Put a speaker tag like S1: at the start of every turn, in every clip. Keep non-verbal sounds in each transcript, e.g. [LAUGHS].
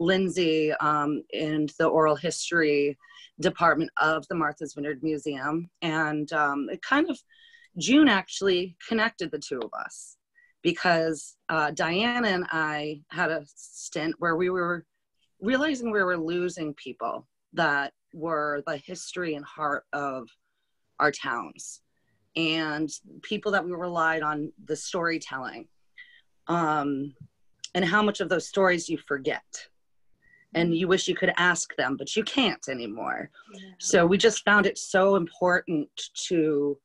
S1: Linsey um, in the oral history department of the Martha's Vineyard Museum. And um, it kind of, June actually connected the two of us because uh, Diana and I had a stint where we were realizing we were losing people that were the history and heart of our towns and people that we relied on the storytelling um, and how much of those stories you forget. And you wish you could ask them but you can't anymore. Yeah. so we just found it so important to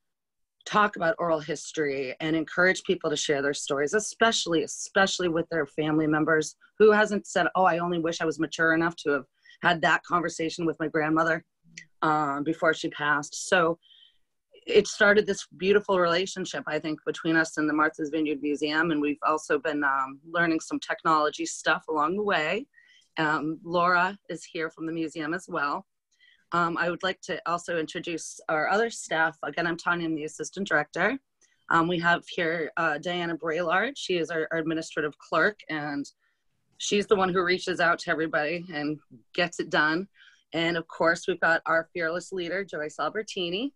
S1: talk about oral history and encourage people to share their stories especially especially with their family members who hasn't said oh i only wish i was mature enough to have had that conversation with my grandmother um, before she passed. So it started this beautiful relationship i think between us and the martha's vineyard museum and we've also been um, learning some technology stuff along the way um, laura is here from the museum as well um, I would like to also introduce our other staff. Again, I'm Tanya, I'm the assistant director. Um, we have here uh, Diana Braillard. She is our, our, administrative clerk, and she's the one who reaches out to everybody and gets it done. And of course, we've got our fearless leader, Joyce Albertini,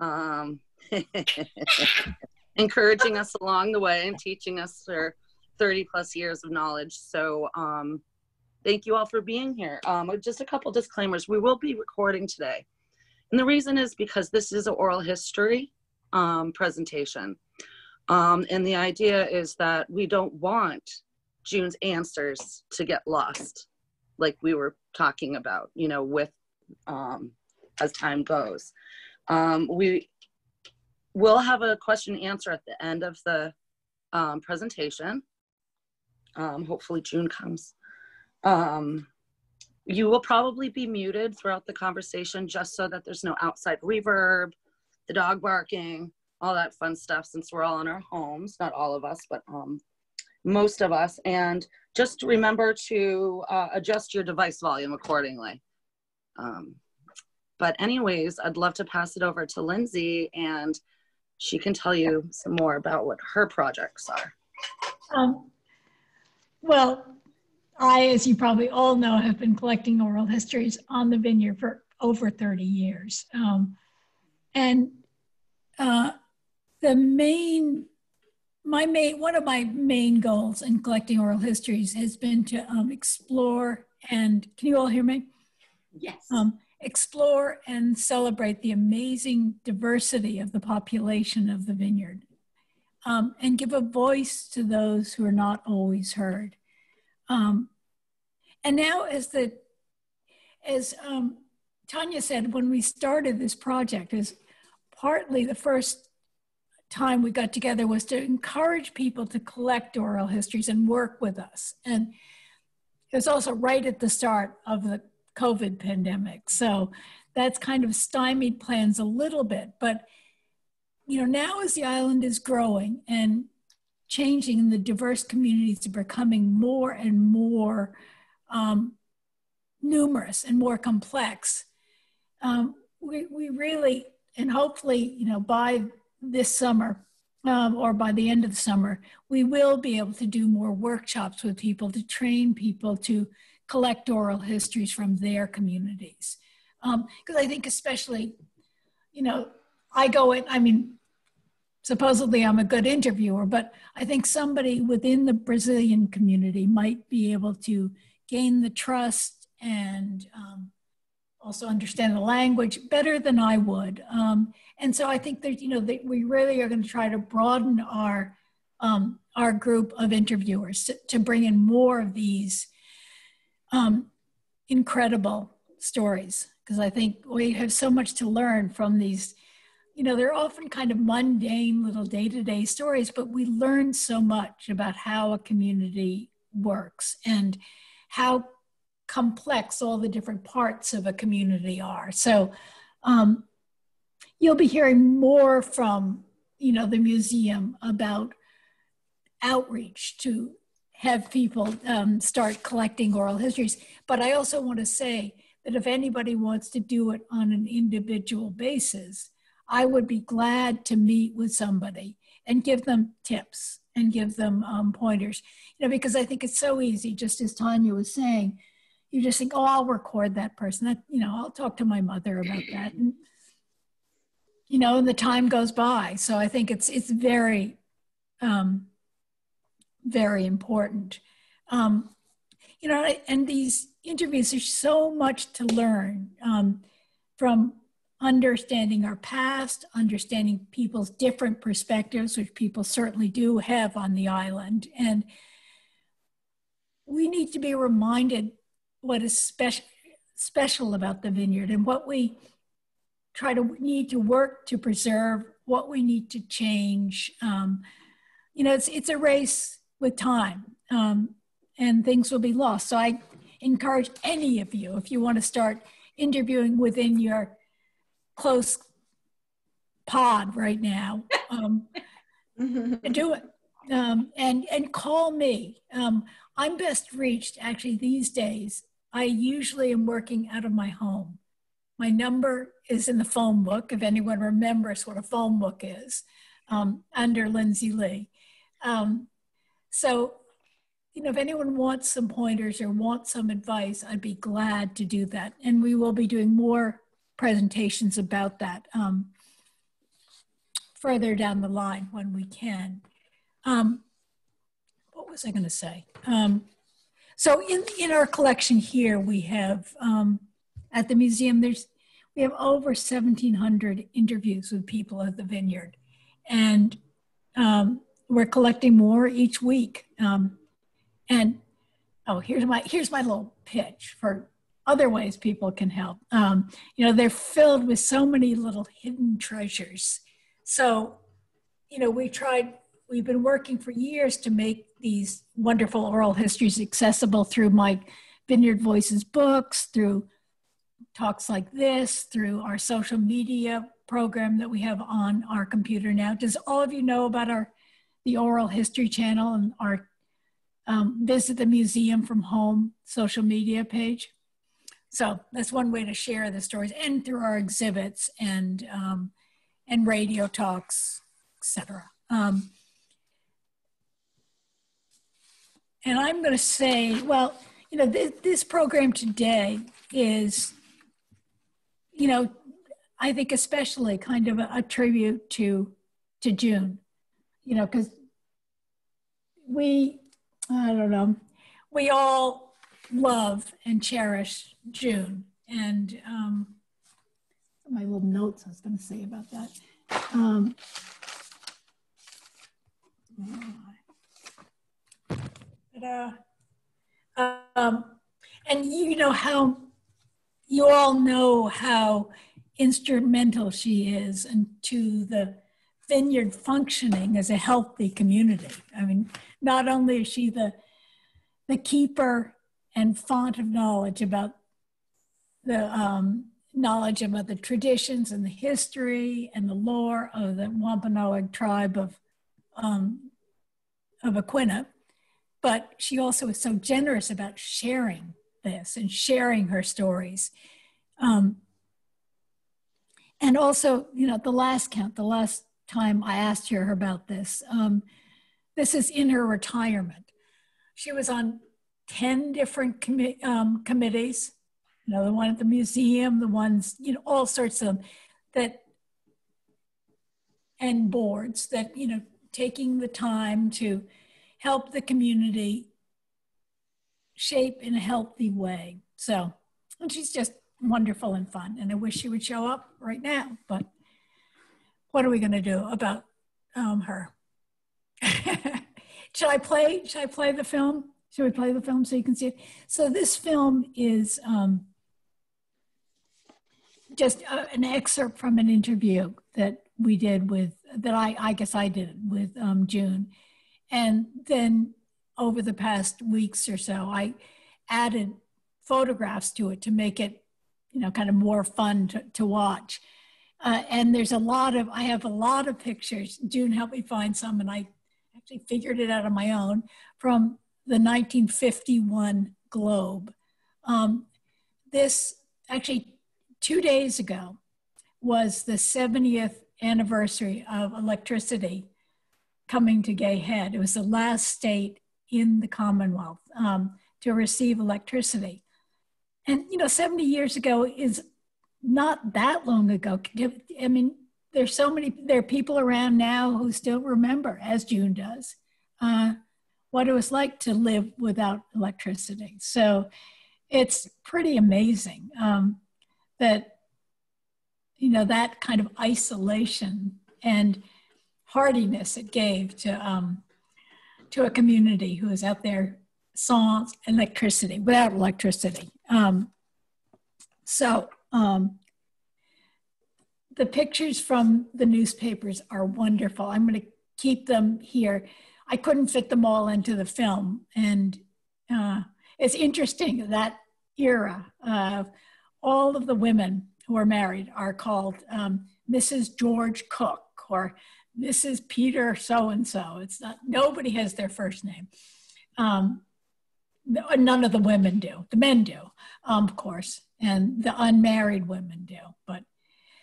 S1: um, [LAUGHS] encouraging us along the way and teaching us her 30 plus years of knowledge. So um, Thank you all for being here. Um, just a couple disclaimers. We will be recording today. And the reason is because this is an oral history um, presentation. Um, and the idea is that we don't want June's answers to get lost, like we were talking about, you know, with um, as time goes. Um, we will have a question and answer at the end of the um, presentation. hopefully June comes. Um, you will probably be muted throughout the conversation just so that there's no outside reverb, the dog barking, all that fun stuff since we're all in our homes, not all of us, but um, most of us. And just remember to uh, adjust your device volume accordingly. Um, but anyways, I'd love to pass it over to Linsey and she can tell you some more about what her projects are.
S2: Um, well, I, as you probably all know, have been collecting oral histories on the vineyard for over 30 years. Um, and uh, the main, my main, one of my main goals in collecting oral histories has been to um, explore and, can you all hear me?
S3: Yes.
S2: Um, explore and celebrate the amazing diversity of the population of the vineyard um, and give a voice to those who are not always heard. Um, and now, as the as um, Tanya said, when we started this project, is partly the first time we got together was to encourage people to collect oral histories and work with us. And it was also right at the start of the COVID pandemic. So that's kind of stymied plans a little bit. But you know, now as the island is growing and changing and the diverse communities are becoming more and more um, numerous and more complex, um, we, we really, and hopefully, you know, by this summer um, or by the end of the summer, we will be able to do more workshops with people to train people to collect oral histories from their communities. Because um, I think, especially, you know, I go in, I mean, supposedly I'm a good interviewer, but I think somebody within the Brazilian community might be able to gain the trust and um, also understand the language better than I would. Um, and so I think that, you know, that we really are going to try to broaden our, um, our group of interviewers to, to, bring in more of these um, incredible stories. Because I think we have so much to learn from these you know, they're often kind of mundane little day to day stories, but we learn so much about how a community works and how complex all the different parts of a community are. So um, you'll be hearing more from, you know, the museum about outreach to have people um, start collecting oral histories. But I also want to say that if anybody wants to do it on an individual basis, I would be glad to meet with somebody and give them tips and give them um, pointers. You know, because I think it's so easy, just as Tanya was saying, you just think, oh, I'll record that person. That you know, I'll talk to my mother about that. And, you know, and the time goes by. So I think it's it's very, um, very important. Um, you know, and these interviews, there's so much to learn um, from understanding our past, understanding people's different perspectives, which people certainly do have on the island. And we need to be reminded what is special special about the vineyard and what we try to need to work to preserve, what we need to change. Um, you know, it's it's a race with time, um, and things will be lost. So I encourage any of you, if you want to start interviewing within your close pod right now, um, [LAUGHS] do it. Um, and and call me. Um, I'm best reached actually these days. I usually am working out of my home. My number is in the phone book, if anyone remembers what a phone book is, um, under Linsey Lee. Um, so, you know, if anyone wants some pointers or wants some advice, I'd be glad to do that. And we will be doing more presentations about that um, further down the line when we can. Um, what was I going to say? Um, so in, in our collection here, we have um, at the museum, there's we have over 1,700 interviews with people at the vineyard. And um, we're collecting more each week. Um, and oh, here's my here's my little pitch for other ways people can help. Um, you know, they're filled with so many little hidden treasures. So, you know, we tried, we've been working for years to make these wonderful oral histories accessible through my Vineyard Voices books, through talks like this, through our social media program that we have on our computer now. Does all of you know about our the oral history channel and our um, visit the museum from home social media page? So that's one way to share the stories and through our exhibits and, um, and radio talks, etc. Um, and I'm going to say, well, you know, th this program today is, you know, I think especially kind of a, a tribute to to June, you know, because we, I don't know, we all love and cherish June. And um, my little notes I was going to say about that. Um, but, uh, um, and you know how you all know how instrumental she is and to the vineyard functioning as a healthy community. I mean, not only is she the the keeper and font of knowledge about the um, knowledge about the traditions and the history and the lore of the Wampanoag tribe of, um, of Aquinnah. But she also is so generous about sharing this and sharing her stories. Um, and also, you know, the last count, the last time I asked her about this, um, this is in her retirement. She was on 10 different commi- um, committees you know, the one at the museum, the ones, you know, all sorts of that, and boards that, you know, taking the time to help the community shape in a healthy way. So, and she's just wonderful and fun. And I wish she would show up right now, but what are we going to do about um, her? [LAUGHS] should I play? Should I play the film? Should we play the film so you can see it? So this film is um, just uh, an excerpt from an interview that we did with that I, I guess I did with um, June, and then over the past weeks or so, I added photographs to it to make it, you know, kind of more fun to, to watch. Uh, and there's a lot of I have a lot of pictures. June helped me find some, and I actually figured it out on my own from the 1951 Globe. Um, this actually two days ago was the 70th anniversary of electricity coming to Gay Head. It was the last state in the Commonwealth um, to receive electricity. And, you know, 70 years ago is not that long ago. I mean, there's so many, there are people around now who still remember, as June does, uh, what it was like to live without electricity. So it's pretty amazing um, that, you know, that kind of isolation and hardiness it gave to, um, to a community who is out there sans electricity, without electricity. Um, so um, the pictures from the newspapers are wonderful. I'm going to keep them here. I couldn't fit them all into the film. And uh, it's interesting that era of all of the women who are married are called um, Mrs. George Cook or Mrs. Peter so and so. It's not, nobody has their first name. Um, none of the women do. The men do, um, of course, and the unmarried women do. But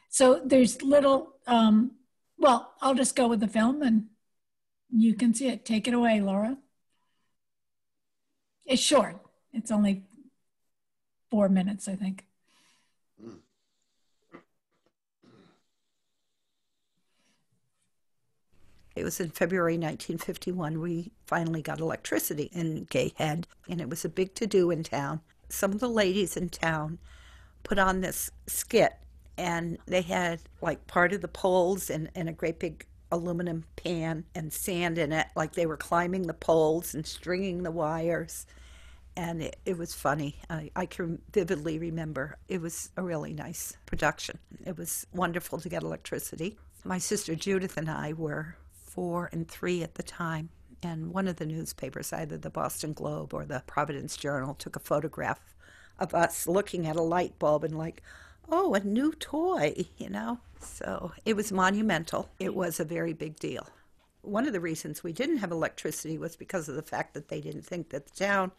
S2: so there's little, um, well, I'll just go with the film and you can see it. Take it away, Laura. It's short. It's only four minutes, I think.
S3: It was in February 1951 we finally got electricity in Gay Head, and it was a big to do in town. Some of the ladies in town put on this skit, and they had like part of the poles and, and a great big aluminum pan and sand in it, like they were climbing the poles and stringing the wires. And it, it was funny. I, I can vividly remember. It was a really nice production. It was wonderful to get electricity. My sister Judith and I were four and three at the time. And one of the newspapers, either the Boston Globe or the Providence Journal, took a photograph of us looking at a light bulb and, like, oh, a new toy, you know? So it was monumental. It was a very big deal. One of the reasons we didn't have electricity was because of the fact that they didn't think that the town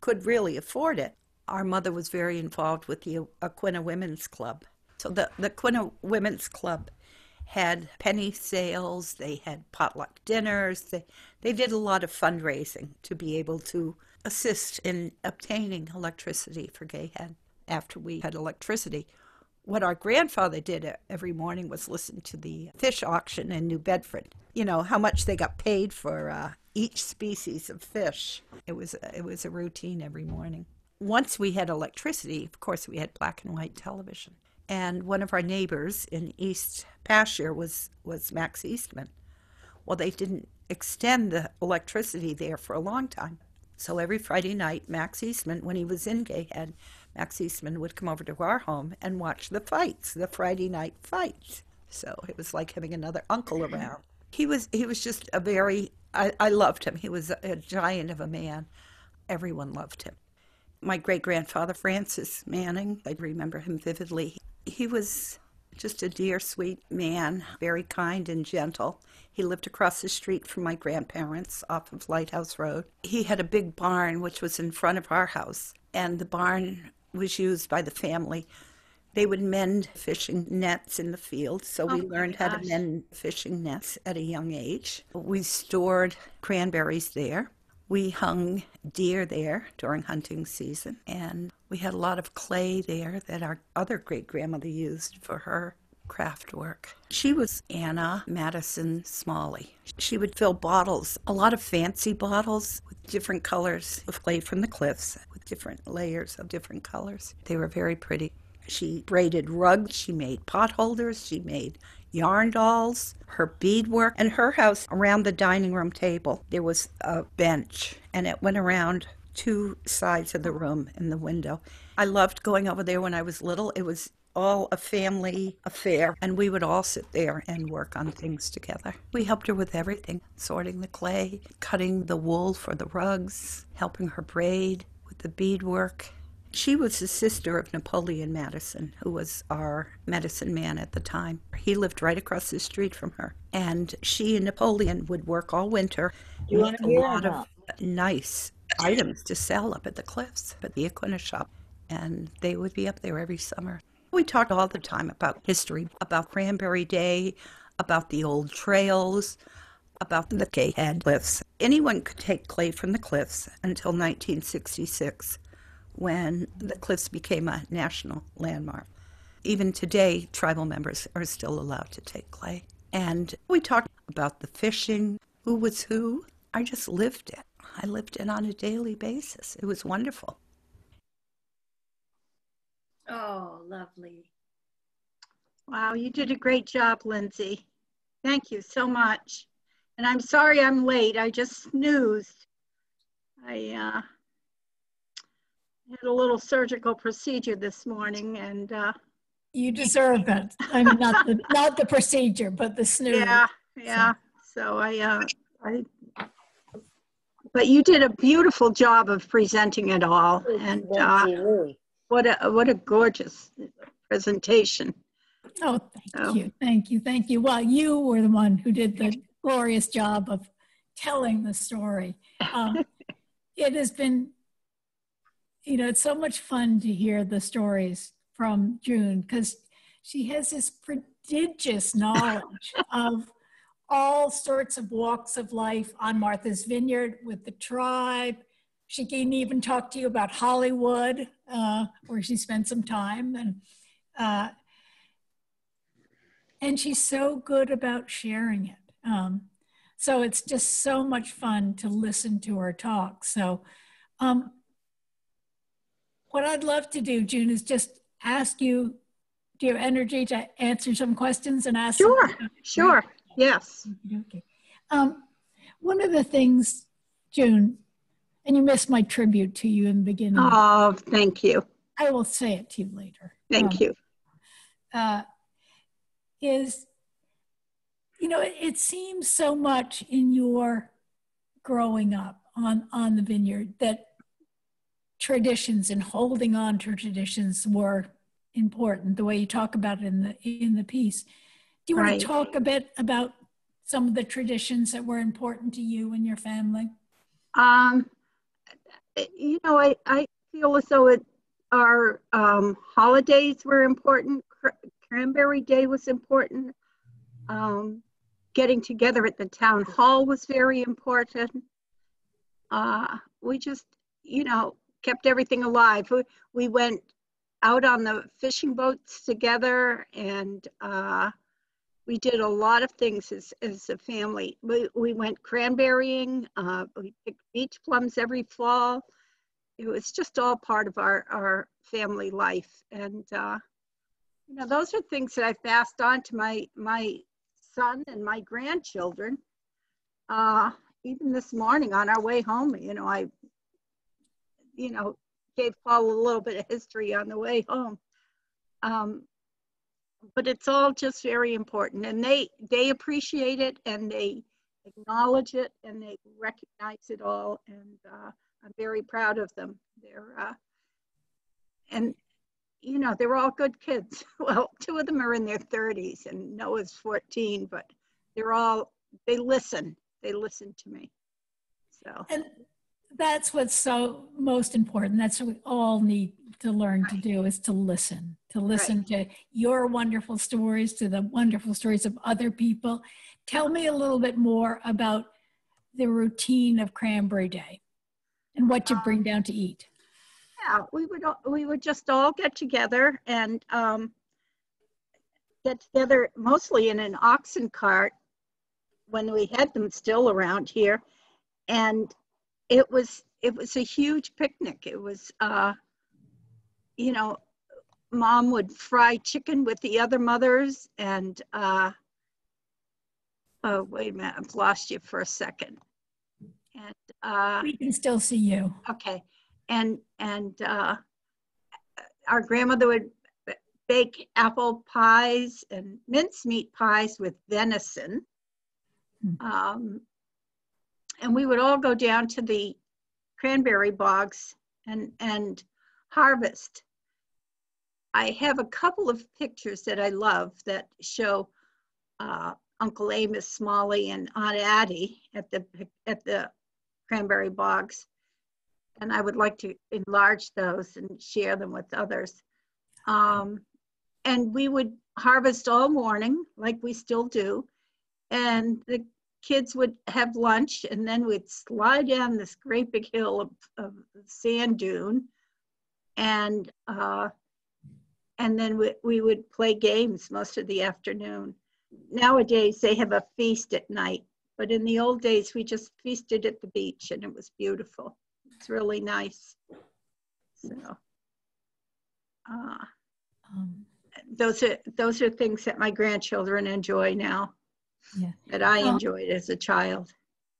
S3: could really afford it. Our mother was very involved with the Aquinnah Women's Club. So the, the Aquinnah Women's Club had penny sales, they had potluck dinners, they, they did a lot of fundraising to be able to assist in obtaining electricity for Gay Head after we had electricity. What our grandfather did every morning was listen to the fish auction in New Bedford. You know how much they got paid for uh, each species of fish. It was it was a routine every morning. Once we had electricity, of course, we had black and white television and one of our neighbors in East Pasture was, was Max Eastman. Well, they didn't extend the electricity there for a long time. So every Friday night, Max Eastman, when he was in Gay Head, Max Eastman would come over to our home and watch the fights, the Friday night fights. So it was like having another uncle mm-hmm. around. He was he was just a very I, I loved him. He was a, a giant of a man. Everyone loved him. My great grandfather Francis Manning, I remember him vividly he was just a dear, sweet man, very kind and gentle. He lived across the street from my grandparents off of Lighthouse Road. He had a big barn which was in front of our house, and the barn was used by the family. They would mend fishing nets in the field, so we oh learned how to mend fishing nets at a young age. We stored cranberries there. We hung deer there during hunting season, and we had a lot of clay there that our other great grandmother used for her craft work. She was Anna Madison Smalley. She would fill bottles, a lot of fancy bottles with different colors of clay from the cliffs, with different layers of different colors. They were very pretty. She braided rugs, she made potholders, she made yarn dolls, her beadwork, and her house around the dining room table. There was a bench, and it went around two sides of the room in the window. I loved going over there when I was little. It was all a family affair, and we would all sit there and work on things together. We helped her with everything sorting the clay, cutting the wool for the rugs, helping her braid with the beadwork. She was the sister of Napoleon Madison, who was our medicine man at the time. He lived right across the street from her. And she and Napoleon would work all winter.
S4: You want to
S3: a lot of nice items to sell up at the cliffs at the Aquinnah shop. And they would be up there every summer. We talked all the time about history, about Cranberry Day, about the old trails, about the Gay Head cliffs. Anyone could take clay from the cliffs until 1966 when the cliffs became a national landmark. Even today, tribal members are still allowed to take clay. And we talked about the fishing, who was who. I just lived it. I lived it on a daily basis. It was wonderful.
S4: Oh, lovely.
S5: Wow, you did a great job, Linsey. Thank you so much. And I'm sorry I'm late. I just snoozed. I uh, had a little surgical procedure this morning and uh,
S2: You deserve it. I mean, not the, not the procedure, but the [LAUGHS] snooze.
S5: yeah, yeah. So I, uh, I, but you did a beautiful job of presenting it all. And uh, what a, what a gorgeous presentation.
S2: Oh, thank
S5: Oh.
S2: you, thank you, thank you. Well, you were the one who did the [LAUGHS] glorious job of telling the story. Um, [LAUGHS] it has been, you know, it's so much fun to hear the stories from June because she has this prodigious knowledge [LAUGHS] of all sorts of walks of life on Martha's Vineyard with the tribe. She can even talk to you about Hollywood, uh, where she spent some time, and uh, and she's so good about sharing it. Um, so it's just so much fun to listen to her talk. So, um, what I'd love to do, June, is just ask you, do you have energy to answer some questions and ask?
S5: Sure, sure. Yes.
S2: Okay. Um, one of the things, June, and you missed my tribute to you in the beginning.
S5: Oh, thank you.
S2: I will say it to you later.
S5: Thank
S2: Um,
S5: you.
S2: uh, is, you know, it, it seems so much in your growing up on, on the vineyard that traditions and holding on to traditions were important, the way you talk about it in the, in the piece. Do you want
S5: Right.
S2: to talk a bit about some of the traditions that were important to you and your family?
S5: Um, you know, I, I feel as though it, our um, holidays were important. Cranberry Day was important. Um, getting together at the town hall was very important. Uh, we just, you know, kept everything alive. We, we went out on the fishing boats together and uh, we did a lot of things as, as a family. We, we went cranberrying, uh, we picked beach plums every fall. It was just all part of our, our family life. And, uh, you know, those are things that I've passed on to my, my son and my grandchildren. Uh, even this morning on our way home, you know, I, you know, gave Paul a little bit of history on the way home. Um, but it's all just very important. And they they appreciate it and they acknowledge it and they recognize it all. And uh, i'm very proud of them. They're uh, and you know they're all good kids. [LAUGHS] Well two of them are in their 30s and noah's 14 but they're all they listen. They listen to me. So
S2: And that's what's so most important. That's what we all need to learn to do is to listen, to listen to your wonderful stories, to the wonderful stories of other people. Tell me a little bit more about the routine of Cranberry Day and what you bring down to eat.
S5: yeah we would all- we would just all get together and um, get together mostly in an oxen cart when we had them still around here and it was it was a huge picnic it was uh you know mom would fry chicken with the other mothers and uh oh wait a minute i've lost you for a second and uh
S2: We can still see you.
S5: Okay, and, and uh, our grandmother would bake apple pies and mincemeat pies with venison.
S2: Hmm.
S5: Um, And we would all go down to the cranberry bogs and, and harvest. I have a couple of pictures that I love that show uh, Uncle Amos Smalley and Aunt Addie at the, at the cranberry bogs. And I would like to enlarge those and share them with others. Um, and we would harvest all morning, like we still do. And the kids would have lunch and then we'd slide down this great big hill of, of sand dune. And uh, and then we, we would play games most of the afternoon. Nowadays they have a feast at night but in the old days we just feasted at the beach and it was beautiful. It's really nice. So uh,
S2: Um,
S5: those are those are things that my grandchildren enjoy now
S2: Yeah.
S5: that i enjoyed as a child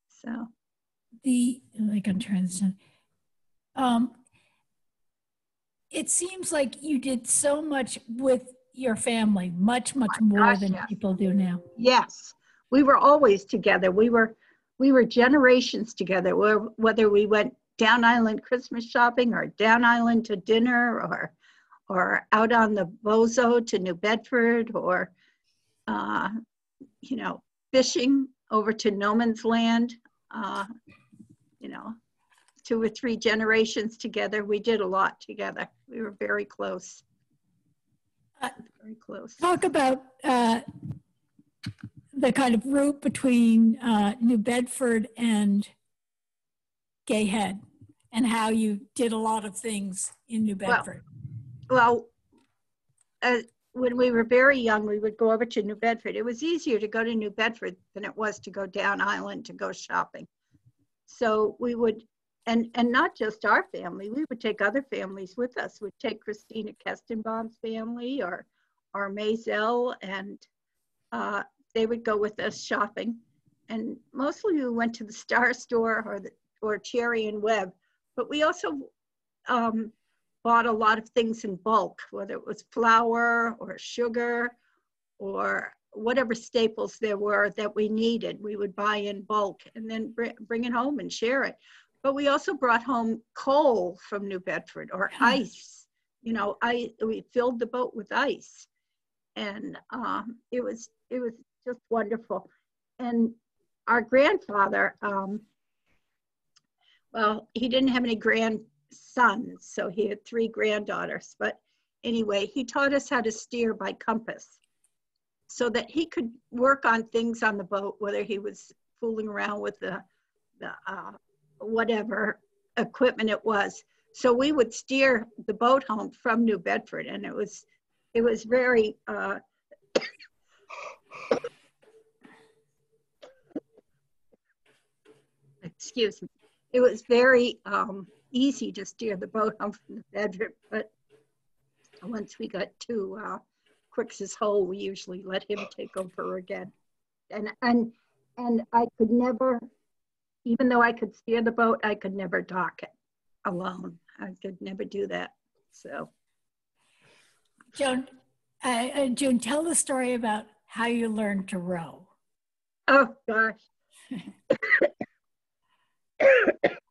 S5: so
S2: the like I'm trying to um it seems like you did so much with your family, much, much more
S5: gosh,
S2: than
S5: yes.
S2: people do now.
S5: Yes, we were always together. We were we were generations together. Whether we went down island Christmas shopping or down island to dinner or or out on the Bozo to New Bedford or uh, you know fishing over to no man's land. Uh, you know, two or three generations together. We did a lot together. We were very close.
S2: Uh,
S5: very close.
S2: Talk about uh, the kind of route between uh, New Bedford and Gay Head and how you did a lot of things in New
S5: Well,
S2: Bedford.
S5: well, uh, when we were very young, we would go over to New Bedford. It was easier to go to New Bedford than it was to go down island to go shopping. So we would, and and not just our family, we would take other families with us. We'd take Christina Kestenbaum's family or or Maisel, and uh, they would go with us shopping. And mostly we went to the Star Store or the or Cherry and Webb, but we also um, bought a lot of things in bulk, whether it was flour or sugar or whatever staples there were that we needed, we would buy in bulk and then br- bring it home and share it. But we also brought home coal from New Bedford or
S2: Hmm.
S5: ice. You know, I we filled the boat with ice, and um, it was it was just wonderful. And our grandfather, um, well, he didn't have any grandsons, so he had three granddaughters. But anyway, he taught us how to steer by compass so that he could work on things on the boat, whether he was fooling around with the, the uh, whatever equipment it was. So we would steer the boat home from New Bedford, and it was it was very uh, [COUGHS] excuse me. It was very um, easy to steer the boat home from New Bedford, but once we got to uh, Quicks Hole, we usually let him take over again. And and and I could never, even though I could steer the boat, I could never dock it alone. I could never do that. So
S2: Joan, uh, uh, June, tell the story about how you learned to row.
S5: Oh gosh. [LAUGHS] [COUGHS] [COUGHS] [COUGHS]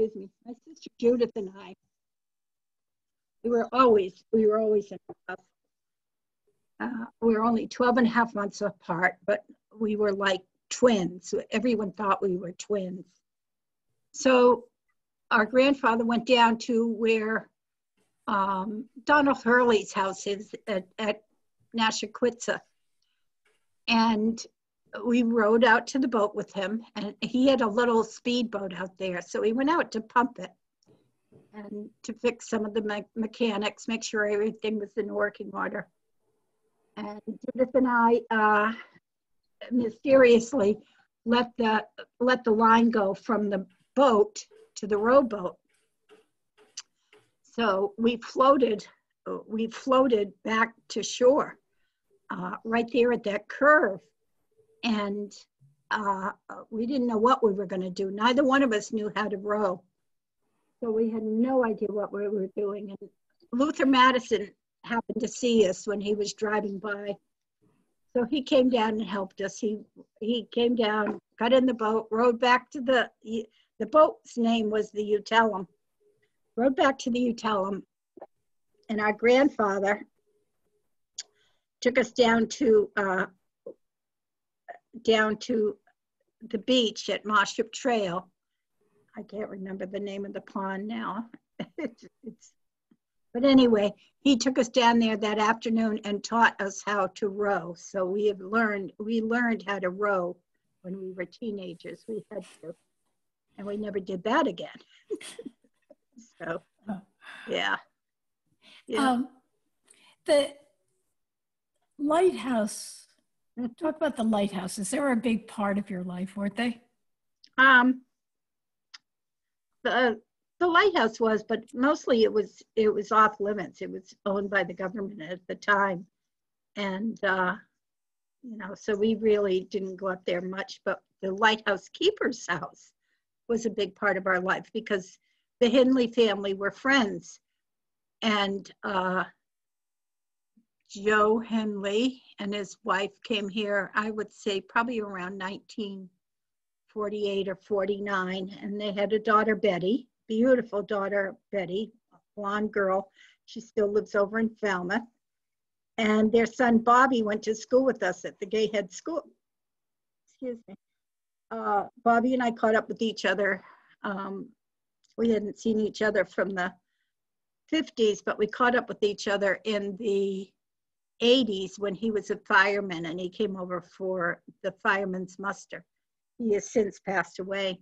S5: Excuse me. My sister Judith and I. We were always we were always in love. Uh, we were only 12 and a half months apart, but we were like twins. Everyone thought we were twins. So our grandfather went down to where um, Donald Hurley's house is at, at. And we rowed out to the boat with him and he had a little speedboat out there so we went out to pump it and to fix some of the me- mechanics make sure everything was in working order. And judith and i uh, mysteriously let the let the line go from the boat to the rowboat. So we floated we floated back to shore uh, right there at that curve and uh, we didn't know what we were going to do. Neither one of us knew how to row. So we had no idea what we were doing. And Luther Madison happened to see us when he was driving by. So he came down and helped us. He he came down, got in the boat, rowed back to the the boat's name was the Utellum. Rowed back to the Utellum, and our grandfather took us down to uh, down to the beach at Moshup Trail. I can't remember the name of the pond now. [LAUGHS] it's, it's, but anyway, he took us down there that afternoon and taught us how to row. So we have learned we learned how to row when we were teenagers. We had to, and we never did that again. [LAUGHS] so, yeah. Yeah.
S2: Um, the lighthouse. Talk about the lighthouses. They were a big part of your life, weren't they?
S5: Um, the the lighthouse was, but mostly it was it was off limits. It was owned by the government at the time, and uh, you know, so we really didn't go up there much. But the lighthouse keeper's house was a big part of our life because the Henley family were friends, and uh, Joe Henley and his wife came here. I would say probably around 1948 or 49, and they had a daughter Betty beautiful daughter, Betty, a blonde girl. She still lives over in Falmouth. And their son, Bobby, went to school with us at the Gay Head School. Excuse me. Uh, Bobby and I caught up with each other. Um, we hadn't seen each other from the 50s, but we caught up with each other in the 80s when he was a fireman and he came over for the fireman's muster. He has since passed away.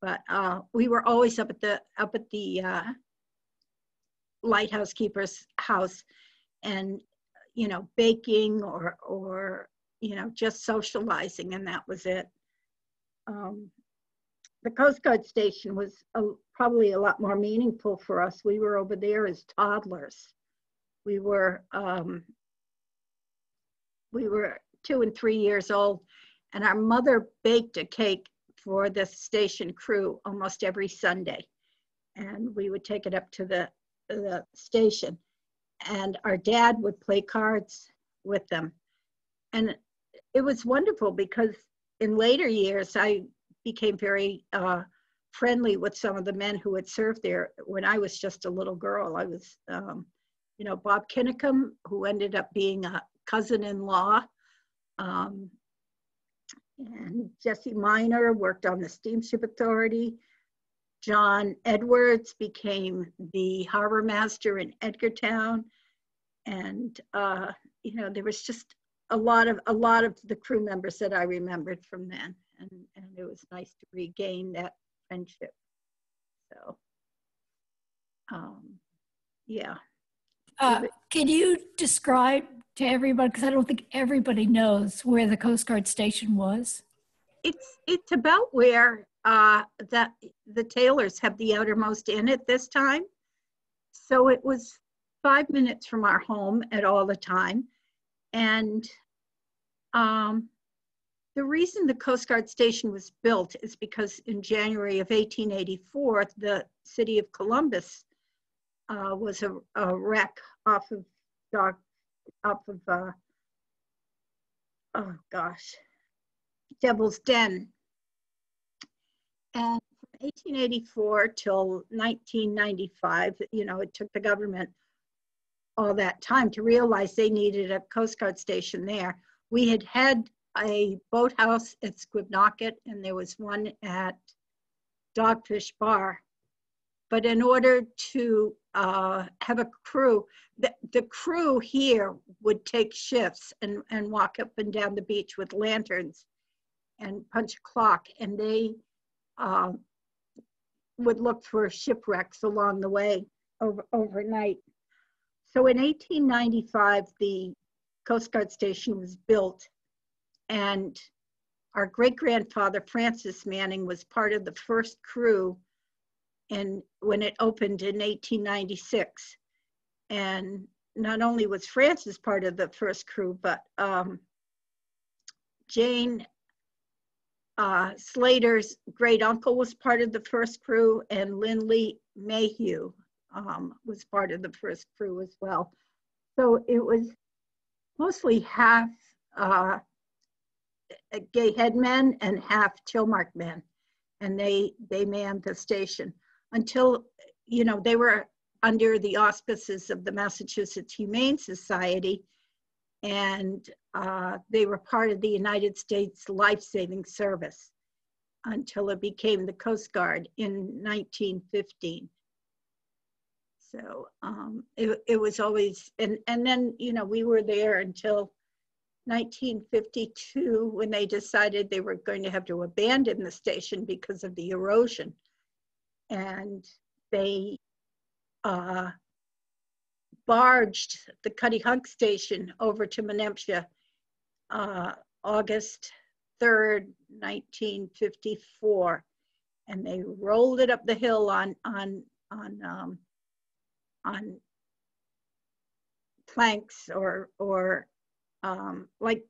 S5: But uh, we were always up at the up at the uh, lighthouse keeper's house and you know baking or or you know just socializing and that was it. Um, the coast guard station was a, probably a lot more meaningful for us. We were over there as toddlers. We were um, we were two and three years old and our mother baked a cake for the station crew almost every Sunday. And we would take it up to the, the station. And our dad would play cards with them. And it was wonderful because in later years, I became very uh, friendly with some of the men who had served there when I was just a little girl. I was, um, you know, Bob Kinnicum, who ended up being a cousin in law. Um, and Jesse Miner worked on the Steamship Authority. John Edwards became the harbor master in Edgartown. And, uh, you know, there was just a lot of a lot of the crew members that I remembered from then. And, and it was nice to regain that friendship. So, um, yeah.
S2: Uh, can you describe to everybody, because I don't think everybody knows where the Coast Guard station was?
S5: It's it's about where uh, that the Taylors have the outermost inn at this time. So it was five minutes from our home at all the time, and um, the reason the Coast Guard station was built is because in January of 1884, the city of Columbus uh, was a, a, wreck off of dock, off of uh, oh gosh, Devil's Den. And from 1884 till 1995, you know, it took the government all that time to realize they needed a Coast Guard station there. We had had a boathouse at Squibnocket and there was one at Dogfish Bar. But in order to uh, have a crew, the, the crew here would take shifts and, and walk up and down the beach with lanterns and punch a clock, and they uh, would look for shipwrecks along the way over, overnight. So in 1895, the Coast Guard station was built, and our great grandfather Francis Manning was part of the first crew and when it opened in 1896. And not only was Francis part of the first crew, but um, Jane uh, Slater's great uncle was part of the first crew, and Lindley Mayhew um, was part of the first crew as well. So it was mostly half uh, Gay Head men and half Chilmark men, and they they manned the station until, you know, they were under the auspices of the Massachusetts Humane Society and uh, they were part of the United States Life Saving Service until it became the Coast Guard in 1915. So um, it, it was always, and, and then, you know, we were there until 1952 when they decided they were going to have to abandon the station because of the erosion. And they uh, barged the Cuttyhunk station over to Menemsha uh, August 3rd, 1954. And they rolled it up the hill on, on, on, um, on planks or, or um, like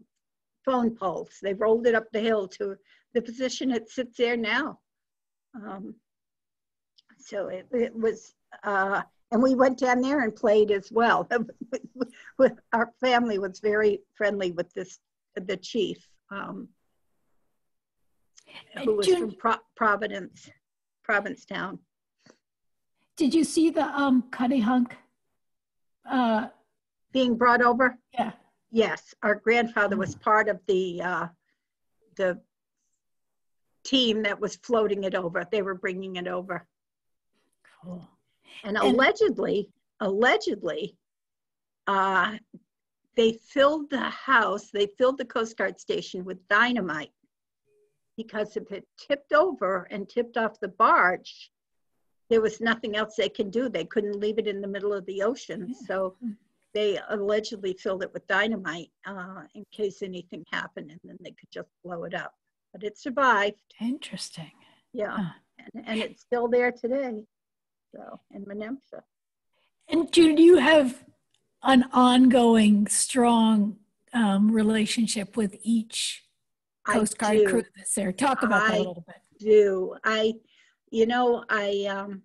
S5: phone poles. They rolled it up the hill to the position it sits there now. Um, so it, it was, uh, and we went down there and played as well. [LAUGHS] with, our family was very friendly with this, the chief, um, who was from Pro Providence, Provincetown.
S2: Did you see the um, Cuttyhunk? Uh,
S5: Being brought over?
S2: Yeah.
S5: Yes, our grandfather was part of the uh, the team that was floating it over. They were bringing it over.
S2: Cool.
S5: And allegedly, allegedly, uh, they filled the house, they filled the Coast Guard station with dynamite because if it tipped over and tipped off the barge, there was nothing else they could do. They couldn't leave it in the middle of the ocean. So they allegedly filled it with dynamite uh, in case anything happened and then they could just blow it up. But it survived.
S2: Interesting.
S5: Yeah. Huh. And, and it's still there today. So in Menemsha.
S2: And do you have an ongoing strong um, relationship with each Coast Guard crew that's there? Talk about I that a little bit.
S5: Do I, you know, I um,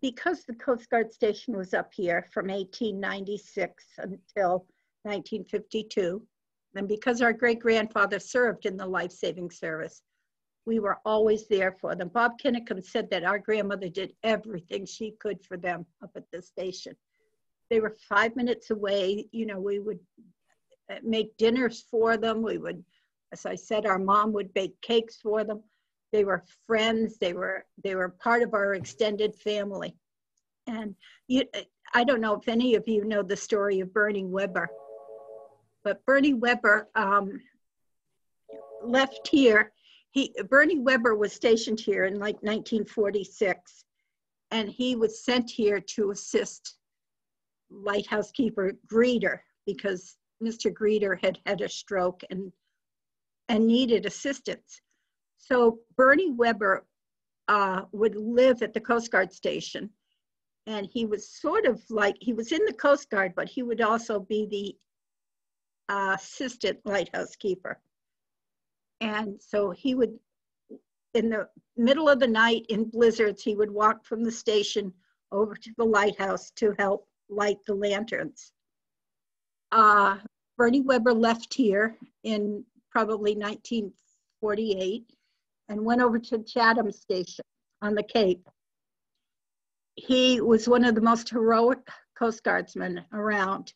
S5: because the Coast Guard station was up here from 1896 until 1952, and because our great grandfather served in the life saving service, we were always there for them. Bob Kinnicum said that our grandmother did everything she could for them up at the station. They were five minutes away. You know, we would uh, make dinners for them. We would, as I said, our mom would bake cakes for them they were friends they were they were part of our extended family and you i don't know if any of you know the story of Bernie Webber but Bernie Webber um, left here he Bernie Webber was stationed here in like 1946 and he was sent here to assist lighthouse keeper greeter because mr greeter had had a stroke and and needed assistance so Bernie Webber uh, would live at the Coast Guard station. And he was sort of like, he was in the Coast Guard, but he would also be the uh, assistant lighthouse keeper. And so he would, in the middle of the night in blizzards, he would walk from the station over to the lighthouse to help light the lanterns. Uh, Bernie Webber left here in probably 1948 and went over to Chatham Station on the Cape. He was one of the most heroic Coast Guardsmen around.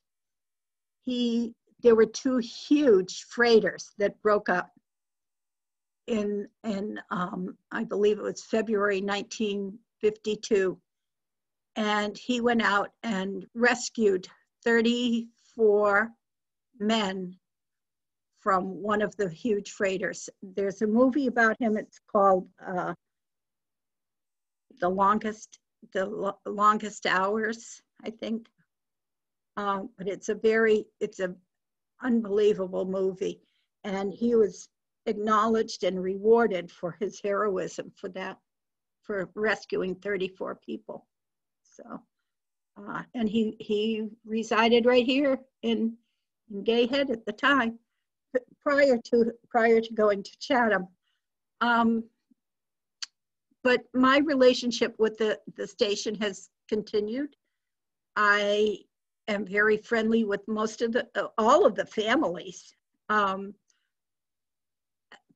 S5: He, there were two huge freighters that broke up in, in um, I believe it was February 1952. And he went out and rescued 34 men from one of the huge freighters. There's a movie about him. It's called uh, "The Longest the Lo Longest Hours," I think. Um, but it's a very it's a unbelievable movie, and he was acknowledged and rewarded for his heroism for that, for rescuing 34 people. So, uh, and he he resided right here in in Gay Head at the time prior to prior to going to Chatham. Um, but my relationship with the, the station has continued. I am very friendly with most of the, all of the families. Um,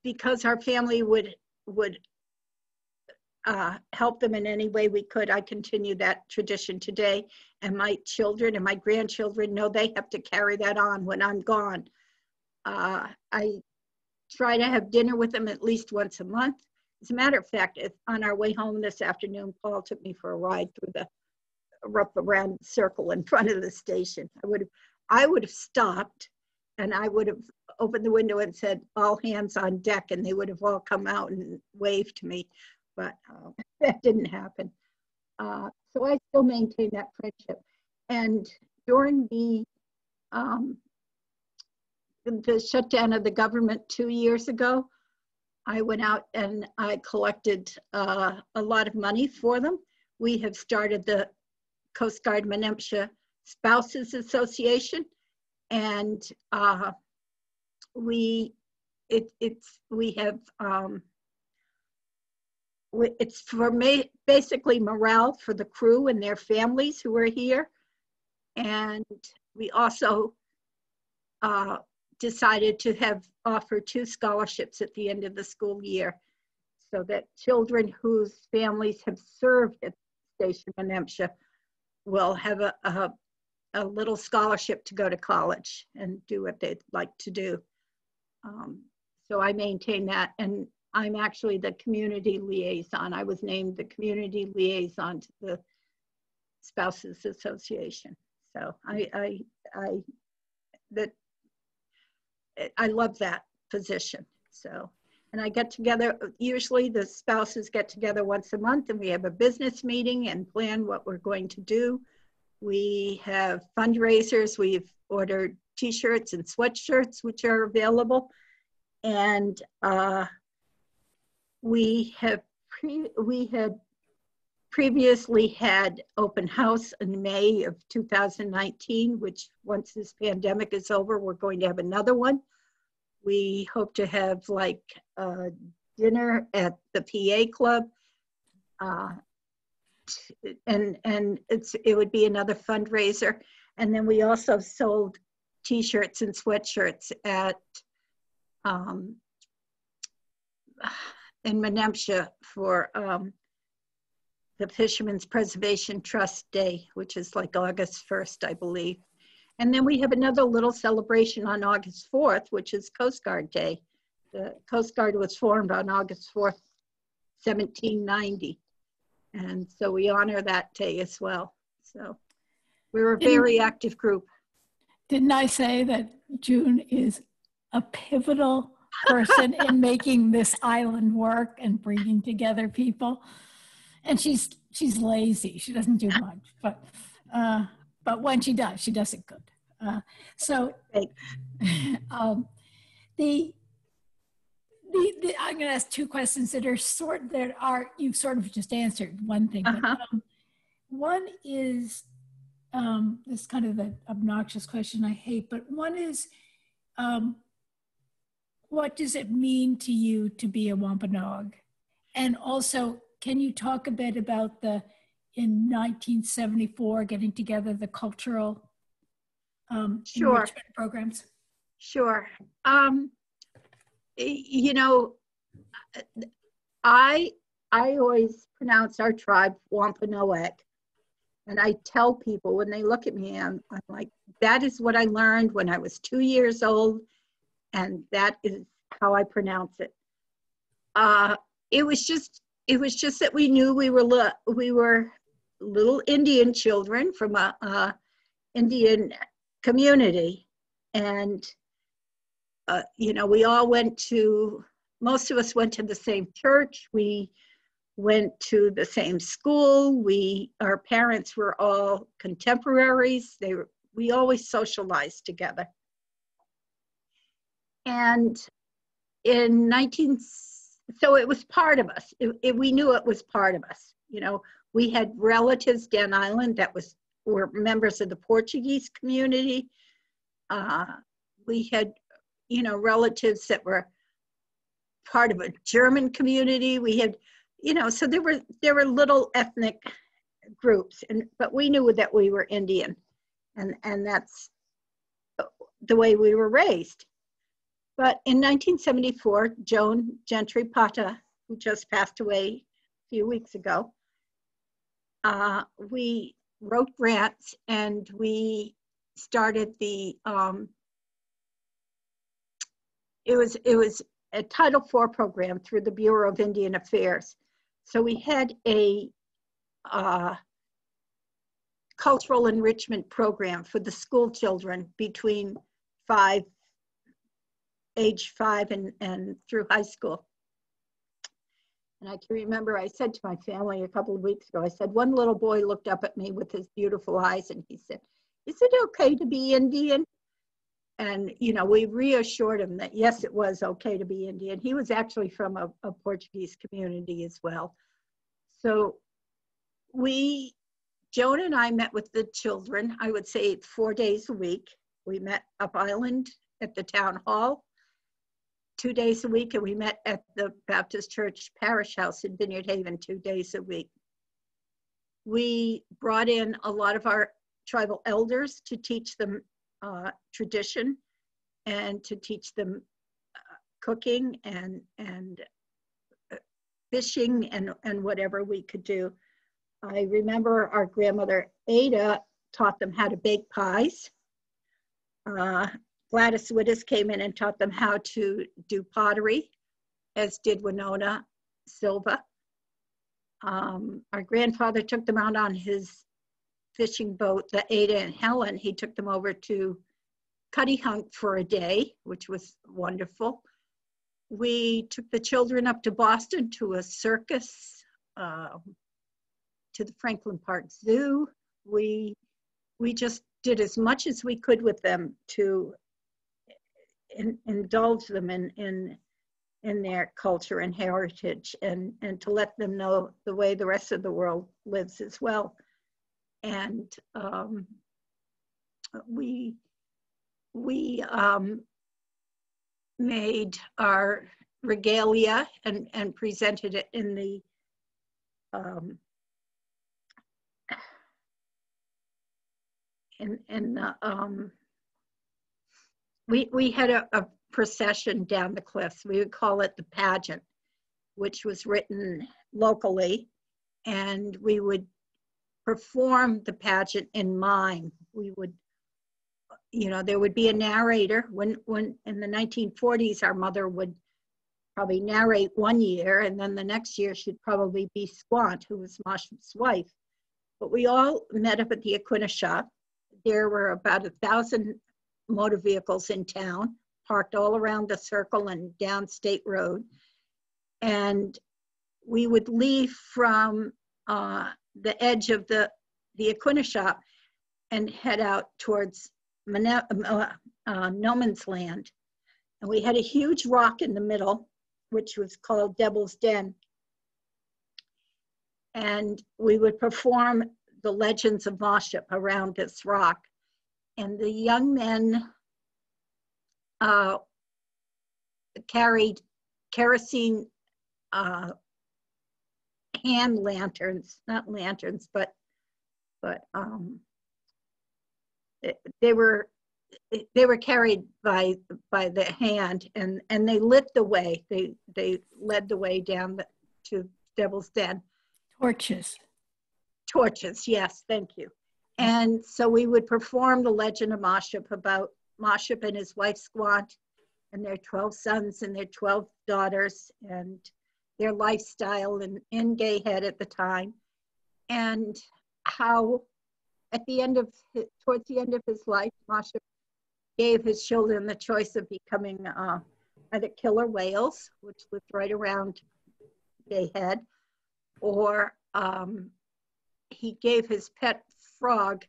S5: because our family would, would uh, help them in any way we could. I continue that tradition today. And my children and my grandchildren know they have to carry that on when I'm gone. Uh, I try to have dinner with them at least once a month. As a matter of fact, on our way home this afternoon, Paul took me for a ride through the rough around circle in front of the station. I would have, I would have stopped and I would have opened the window and said, all hands on deck, and they would have all come out and waved to me, but uh, [LAUGHS] that didn't happen. Uh, so I still maintain that friendship. And during the um, the shutdown of the government two years ago, I went out and I collected uh, a lot of money for them. We have started the Coast Guard Menemsha Spouses Association, and uh, we it, it's we have um, it's for ma- basically morale for the crew and their families who are here, and we also uh, decided to have offer two scholarships at the end of the school year so that children whose families have served at Station Menemsha will have a, a, a, little scholarship to go to college and do what they'd like to do. Um, so I maintain that and I'm actually the community liaison. I was named the community liaison to the Spouses Association. So I, I, I that I love that position. So, and I get together, usually the spouses get together once a month and we have a business meeting and plan what we're going to do. We have fundraisers. We've ordered t-shirts and sweatshirts, which are available. And uh, we have pre we had previously had open house in May of 2019, which once this pandemic is over, we're going to have another one. We hope to have like dinner at the PA club. Uh, and and it's it would be another fundraiser. And then we also sold t-shirts and sweatshirts at um, in Menemsha for um, the Fishermen's Preservation Trust Day, which is like August 1st, I believe. And then we have another little celebration on August 4th, which is Coast Guard Day. The Coast Guard was formed on August 4th, 1790. And so we honor that day as well. So we're a very active group.
S2: Didn't I say that June is a pivotal person in [LAUGHS] making this island work and bringing together people? and she's she's lazy. She doesn't do much, but uh, but when she does, she does it good. Uh, so [LAUGHS] um, the, the, the I'm going to ask two questions that are sort that are you've sort of just answered one thing. Uh-huh. But, um, one is um, this kind of an obnoxious question I hate, but one is um, what does it mean to you to be a Wampanoag? And also, can you talk a bit about the in 1974 getting together the cultural um,
S5: sure.
S2: programs?
S5: Sure. Um, you know, I I always pronounce our tribe Wampanoag. And I tell people when they look at me, I'm, I'm like, that is what I learned when I was two years old. And that is how I pronounce it. Uh, it was just it was just that we knew we were li- we were little Indian children from a, a Indian community, and uh, you know we all went to most of us went to the same church. We went to the same school. We our parents were all contemporaries. They were, we always socialized together. And in 19 so it was part of us. It, it, we knew it was part of us. You know, we had relatives down island that was were members of the Portuguese community. Uh, we had, you know, relatives that were part of a German community. We had, you know, so there were there were little ethnic groups, and but we knew that we were Indian, and and that's the way we were raised. But in 1974, Joan Gentry Pata, who just passed away a few weeks ago, uh, we wrote grants and we started the, um, it was, it was a Title IV program through the Bureau of Indian Affairs. So we had a uh, cultural enrichment program for the school children between five age five and, and through high school. And I can remember I said to my family a couple of weeks ago, I said, one little boy looked up at me with his beautiful eyes and he said, Is it okay to be Indian? And, you know, we reassured him that yes, it was okay to be Indian. He was actually from a, a Portuguese community as well. So we, Joan and I met with the children, I would say four days a week. We met up island at the town hall two days a week, and we met at the Baptist Church Parish House in Vineyard Haven two days a week. We brought in a lot of our tribal elders to teach them uh, tradition and to teach them uh, cooking and and uh, fishing and and whatever we could do. I remember our grandmother Ada taught them how to bake pies. Uh, Gladys Widdiss came in and taught them how to do pottery, as did Winona Silva. Um, our grandfather took them out on his fishing boat, the Ada and Helen. He took them over to Cuttyhunk for a day, which was wonderful. We took the children up to Boston to a circus, uh, to the Franklin Park Zoo. We we just did as much as we could with them to in, indulge them in, in, in their culture and heritage and, and to let them know the way the rest of the world lives as well. And um, we, we um, made our regalia and, and presented it in the um, in, in the um, we, we had a, a procession down the cliffs. We would call it the pageant, which was written locally. And we would perform the pageant in mime. We would, you know, there would be a narrator. When, when in the 1940s, our mother would probably narrate one year, and then the next year she'd probably be Squant, who was Moshup's wife. But we all met up at the Aquinnah shop. There were about a thousand motor vehicles in town, parked all around the circle and down State Road. And we would leave from uh, the edge of the, the Aquinnah shop and head out towards Mane- uh, uh, no man's land. And we had a huge rock in the middle, which was called Devil's Den. And we would perform the legends of Moshup around this rock and the young men uh, carried kerosene uh, hand lanterns, not lanterns, but but um, they were they were carried by by the hand and and they lit the way. They they led the way down the, to devil's den.
S2: Torches.
S5: Torches yes thank you. And so we would perform the legend of Moshup about Moshup and his wife Squant and their 12 sons and their 12 daughters and their lifestyle in, in Gay Head at the time. And how at the end of, his, towards the end of his life, Moshup gave his children the choice of becoming uh, either killer whales, which lived right around Gay Head, or um, he gave his pet frog,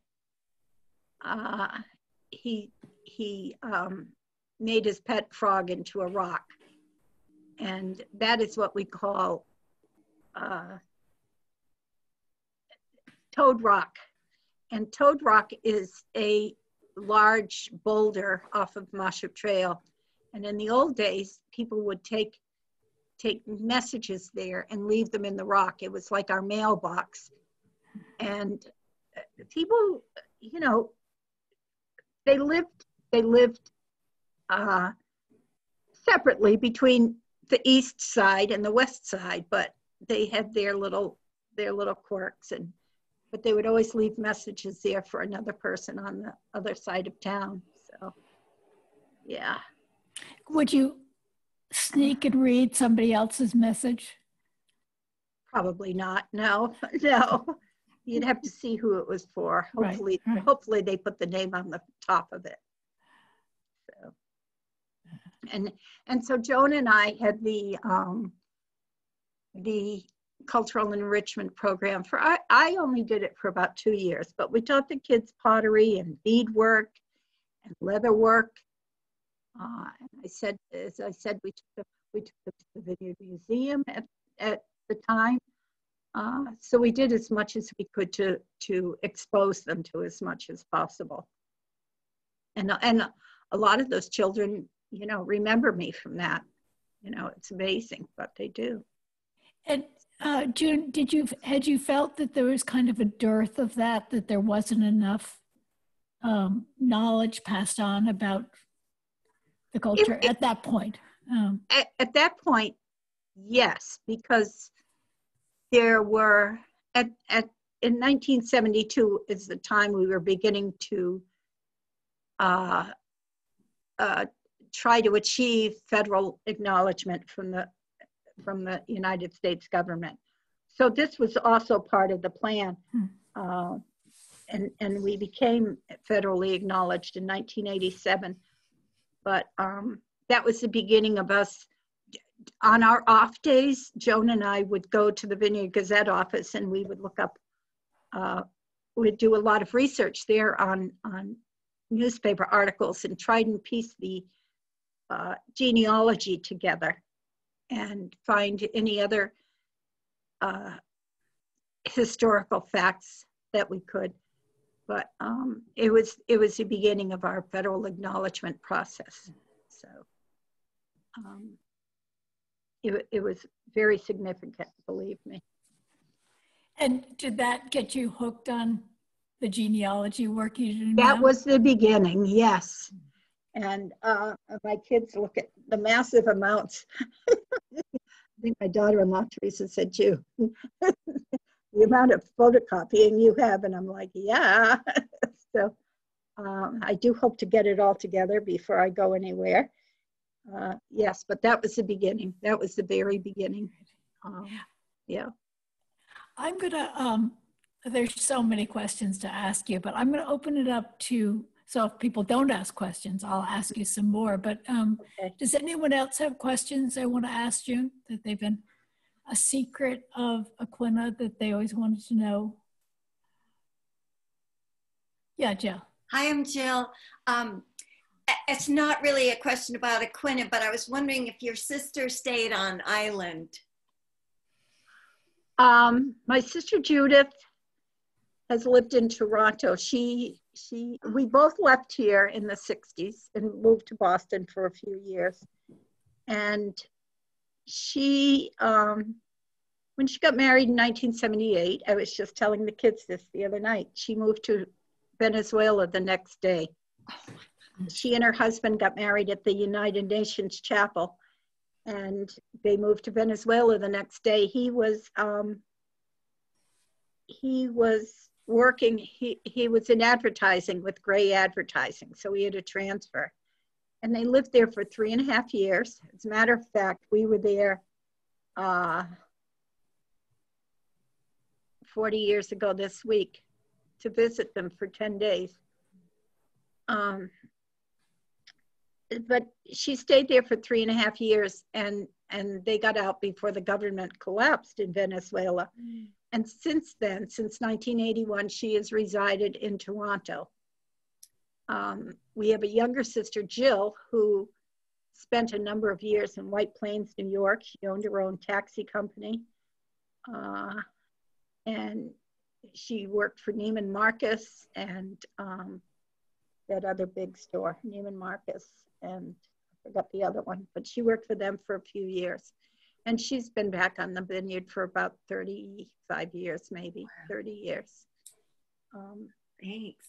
S5: uh, he he um, made his pet frog into a rock, and that is what we call uh, Toad Rock. And Toad Rock is a large boulder off of Moshup Trail. And in the old days, people would take take messages there and leave them in the rock. It was like our mailbox. And people, you know, they lived they lived uh, separately between the east side and the west side, but they had their little their little quirks and but they would always leave messages there for another person on the other side of town. So yeah.
S2: Would you sneak and read somebody else's message?
S5: Probably not. No, [LAUGHS] no. You'd have to see who it was for. Hopefully, right, right. hopefully they put the name on the top of it. And and so Joan and I had the um, the cultural enrichment program for I, I only did it for about two years, but we taught the kids pottery and beadwork and leather work. Uh, and I said, as I said, we took we took to the Vineyard Museum at, at the time. Uh, so we did as much as we could to to expose them to as much as possible. And and a lot of those children, you know, remember me from that. You know, it's amazing but they do.
S2: And uh, June, did you had you felt that there was kind of a dearth of that, that there wasn't enough um, knowledge passed on about the culture it, it, at that point?
S5: Um, at, at that point, yes, because there were at, at in 1972 is the time we were beginning to uh, uh, try to achieve federal acknowledgement from the from the United States government. So this was also part of the plan. Hmm. Uh, and, and we became federally acknowledged in 1987. But um, that was the beginning of us. On our off days, Joan and I would go to the Vineyard Gazette office and we would look up, uh, we'd do a lot of research there on, on newspaper articles and try and piece the uh, genealogy together and find any other uh, historical facts that we could. But um, it was it was the beginning of our federal acknowledgement process. So um, it, it was very significant, believe me.
S2: And did that get you hooked on the genealogy work you
S5: do That was the beginning, yes. And uh, my kids look at the massive amounts. [LAUGHS] I think my daughter-in-law Teresa said too. [LAUGHS] the amount of photocopying you have, and I'm like, yeah. [LAUGHS] so um, I do hope to get it all together before I go anywhere. Uh, yes, but that was the beginning. That was the very beginning. Um, yeah.
S2: I'm gonna. Um, there's so many questions to ask you, but I'm gonna open it up to so if people don't ask questions, I'll ask you some more. But um, okay. does anyone else have questions they want to ask June that they've been a secret of Aquinnah that they always wanted to know? Yeah, Jill.
S4: Hi, I'm Jill. Um, it's not really a question about Aquinnah, but I was wondering if your sister stayed on island.
S5: Um, my sister Judith has lived in Toronto. She she we both left here in the 60s and moved to Boston for a few years. And she um when she got married in 1978, I was just telling the kids this the other night. She moved to Venezuela the next day. She and her husband got married at the United Nations Chapel and they moved to Venezuela the next day. He was um, he was working, he, he was in advertising with Grey Advertising, so he had a transfer. And they lived there for three and a half years. As a matter of fact, we were there uh, 40 years ago this week to visit them for 10 days. Um, but she stayed there for three and a half years and, and they got out before the government collapsed in Venezuela. Mm. And since then, since 1981, she has resided in Toronto. Um, we have a younger sister, Jill, who spent a number of years in White Plains, New York. She owned her own taxi company. Uh, and she worked for Neiman Marcus and um, that other big store, Neiman Marcus, and I forgot the other one, but she worked for them for a few years. And she's been back on the vineyard for about 35 years, maybe wow. 30 years.
S4: Um, Thanks.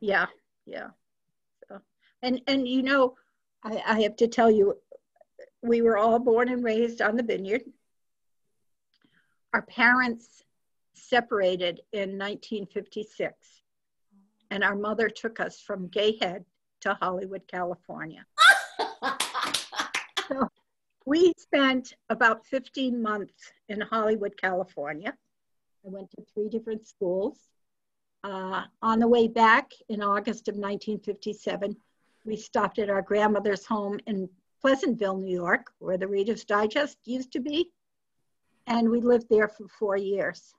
S5: Yeah, yeah. So, and, and you know, I, I have to tell you, we were all born and raised on the vineyard. Our parents separated in 1956, and our mother took us from Gayhead to Hollywood, California. [LAUGHS] so we spent about 15 months in Hollywood, California. I went to three different schools. Uh, on the way back in August of 1957, we stopped at our grandmother's home in Pleasantville, New York, where the Reader's Digest used to be. And we lived there for four years.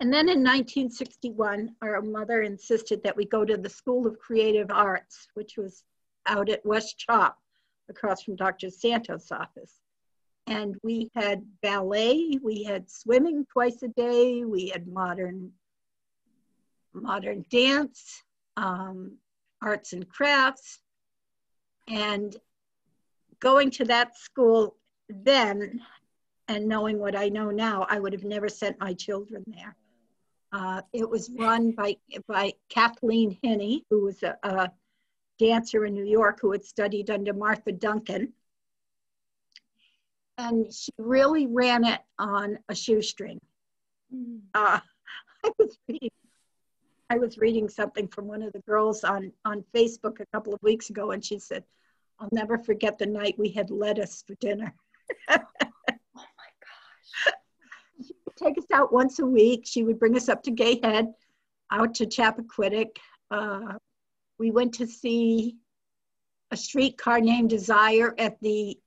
S5: And then in 1961, our mother insisted that we go to the School of Creative Arts, which was out at West Chop, across from Dr. Santos' office. And we had ballet, we had swimming twice a day, we had modern, modern dance, um, arts and crafts. And going to that school then and knowing what I know now, I would have never sent my children there. Uh, it was run by, by Kathleen Henney, who was a, a, dancer in New York who had studied under Martha Duncan. And she really ran it on a shoestring. Mm. Uh, [LAUGHS] I was reading I was reading something from one of the girls on, on Facebook a couple of weeks ago, and she said, I'll never forget the night we had lettuce for dinner. [LAUGHS] oh my gosh. She would take us out once a week. She would bring us up to Gay Head, out to Chappaquiddick. Uh, we went to see a streetcar named Desire at the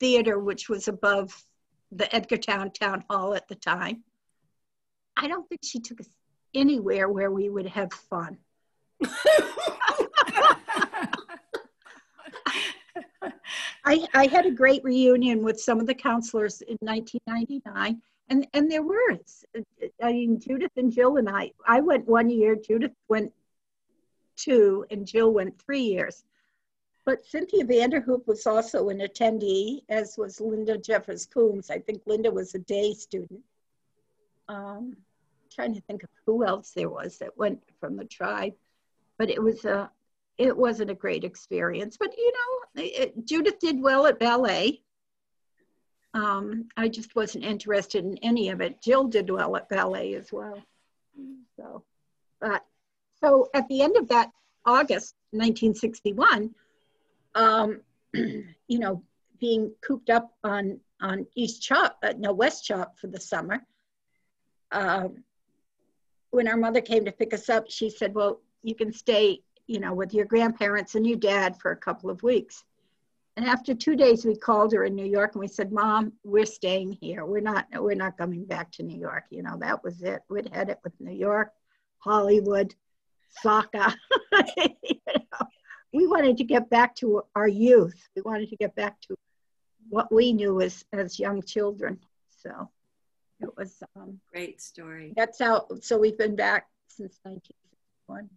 S5: theater, which was above the Edgartown Town Hall at the time. I don't think she took us anywhere where we would have fun. I, I had a great reunion with some of the counselors in 1999, and, and there were, uh, uh, I mean, Judith and Jill and I, I went one year, Judith went two, and Jill went three years. But Cynthia Vanderhoop was also an attendee, as was Linda Jeffers Coombs. I think Linda was a day student. Um, trying to think of who else there was that went from the tribe, but it was a it wasn't a great experience. But you know, it, Judith did well at ballet. Um, I just wasn't interested in any of it. Jill did well at ballet as well. So, but so at the end of that August 1961, um, [CLEARS THROAT] you know, being cooped up on on East Chop, uh, no West Chop for the summer. Um, when our mother came to pick us up, she said, well, you can stay, you know, with your grandparents and your dad for a couple of weeks. And after two days, we called her in New York and we said, Mom, we're staying here. We're not, we're not coming back to New York. You know, that was it. We'd had it with New York, Hollywood, Saka. [LAUGHS] you know, we wanted to get back to our youth. We wanted to get back to what we knew as, as young children. So it was um,
S4: great story.
S5: That's how. So we've been back since 1961,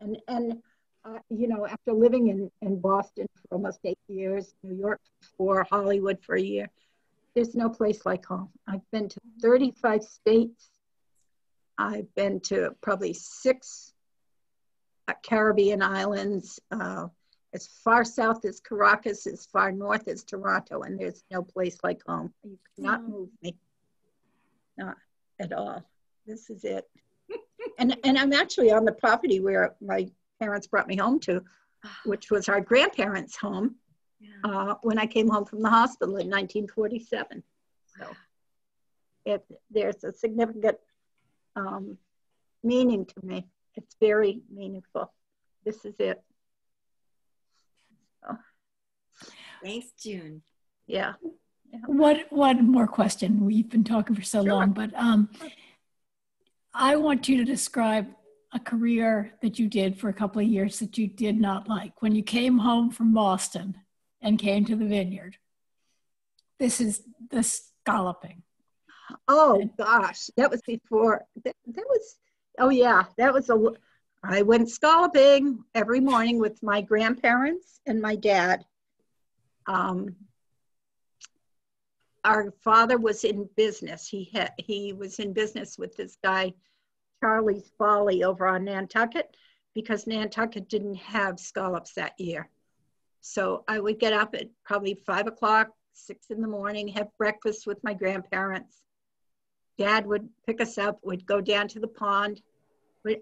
S5: and and uh, you know after living in in Boston for almost eight years, New York for Hollywood for a year, there's no place like home. I've been to 35 states. I've been to probably six uh, Caribbean islands. Uh, as far south as Caracas, as far north as Toronto, and there's no place like home. You cannot move me, not at all. This is it. [LAUGHS] and and I'm actually on the property where my parents brought me home to, which was our grandparents' home yeah. uh, when I came home from the hospital in 1947. So it, there's a significant um, meaning to me. It's very meaningful. This is it.
S4: Thanks, June.
S5: Yeah.
S2: yeah. What one more question? We've been talking for so sure. long, but um, I want you to describe a career that you did for a couple of years that you did not like when you came home from Boston and came to the vineyard. This is the scalloping.
S5: Oh gosh, that was before. That, that was. Oh yeah, that was a. I went scalloping every morning with my grandparents and my dad um, our father was in business. He had, he was in business with this guy, Charlie's Folly, over on Nantucket, because Nantucket didn't have scallops that year. So I would get up at probably five o'clock, six in the morning, have breakfast with my grandparents. Dad would pick us up, would go down to the pond.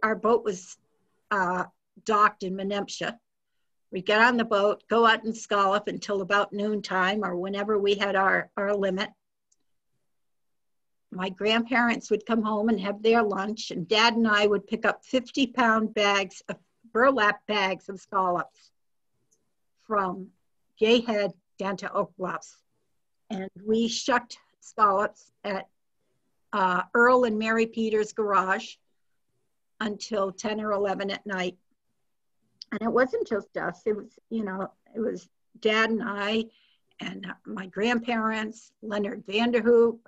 S5: Our boat was uh, docked in Menemsha. We'd get on the boat, go out and scallop until about noontime or whenever we had our, our limit. My grandparents would come home and have their lunch, and dad and I would pick up 50 pound bags of burlap bags of scallops from Gay Head down to Oak Bluffs. And we shucked scallops at uh, Earl and Mary Peters' garage until 10 or 11 at night. And it wasn't just us, it was, you know, it was dad and I and my grandparents, Leonard Vanderhoop.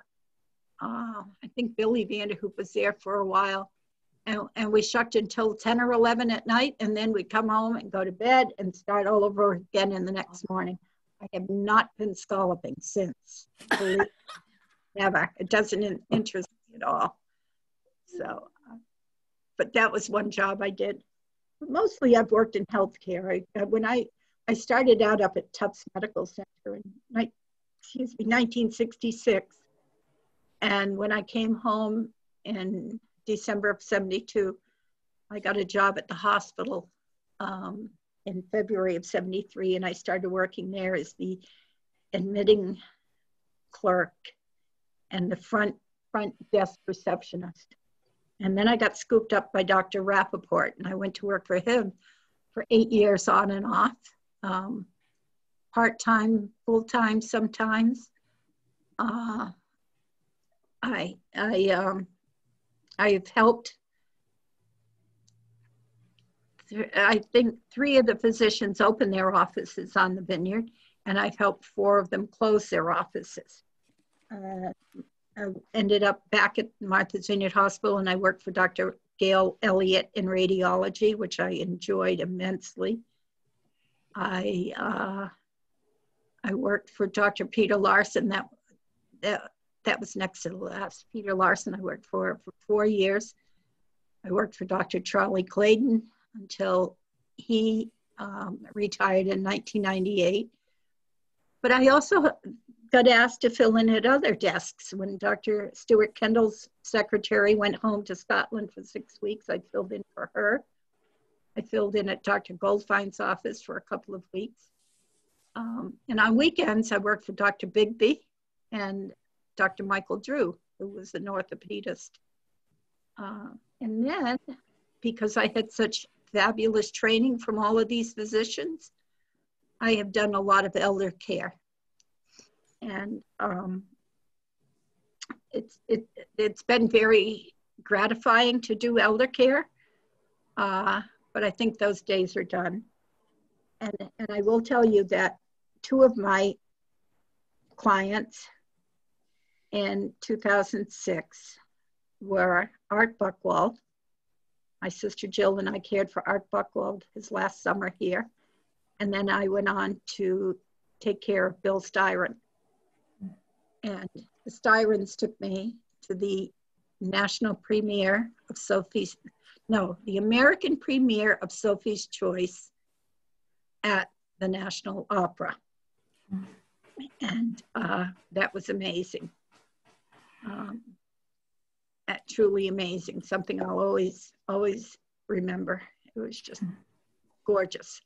S5: Uh, I think Billy Vanderhoop was there for a while. And, and we shucked until 10 or 11 at night. And then we'd come home and go to bed and start all over again in the next morning. I have not been scalloping since. [LAUGHS] Never. It doesn't interest me at all. So, uh, but that was one job I did. Mostly I've worked in healthcare. I, uh, when I, I started out up at Tufts Medical Center in, excuse me, 1966. And when I came home in December of 72, I got a job at the hospital um, in February of 73, and I started working there as the admitting clerk and the front front desk receptionist. And then I got scooped up by Dr. Rappaport, and I went to work for him for eight years on and off, um, part time, full time sometimes. Uh, I I um, I've helped. I think three of the physicians open their offices on the vineyard, and I've helped four of them close their offices. Uh, I ended up back at Martha's Vineyard Hospital and I worked for Dr. Gail Elliott in radiology, which I enjoyed immensely. I uh, I worked for Dr. Peter Larson. That that that was next to the last. Peter Larson I worked for for four years. I worked for Dr. Charlie Clayton until he um, retired in 1998. But I also got asked to fill in at other desks. When Dr. Stuart Kendall's secretary went home to Scotland for six weeks, I filled in for her. I filled in at Dr. Goldfein's office for a couple of weeks. Um, and on weekends, I worked for Dr. Bigby and Dr. Michael Drew, who was an orthopedist. Uh, and then, because I had such fabulous training from all of these physicians, I have done a lot of elder care and um, it's it it's been very gratifying to do elder care, uh, but I think those days are done. And and I will tell you that two of my clients in 2006 were Art Buchwald. My sister Jill and I cared for Art Buchwald his last summer here. And then I went on to take care of Bill Styron and the Styrons took me to the national premiere of Sophie's, no, the American premiere of Sophie's Choice at the National Opera. And uh, that was amazing. Um, that truly amazing, something I'll always, always remember. It was just gorgeous.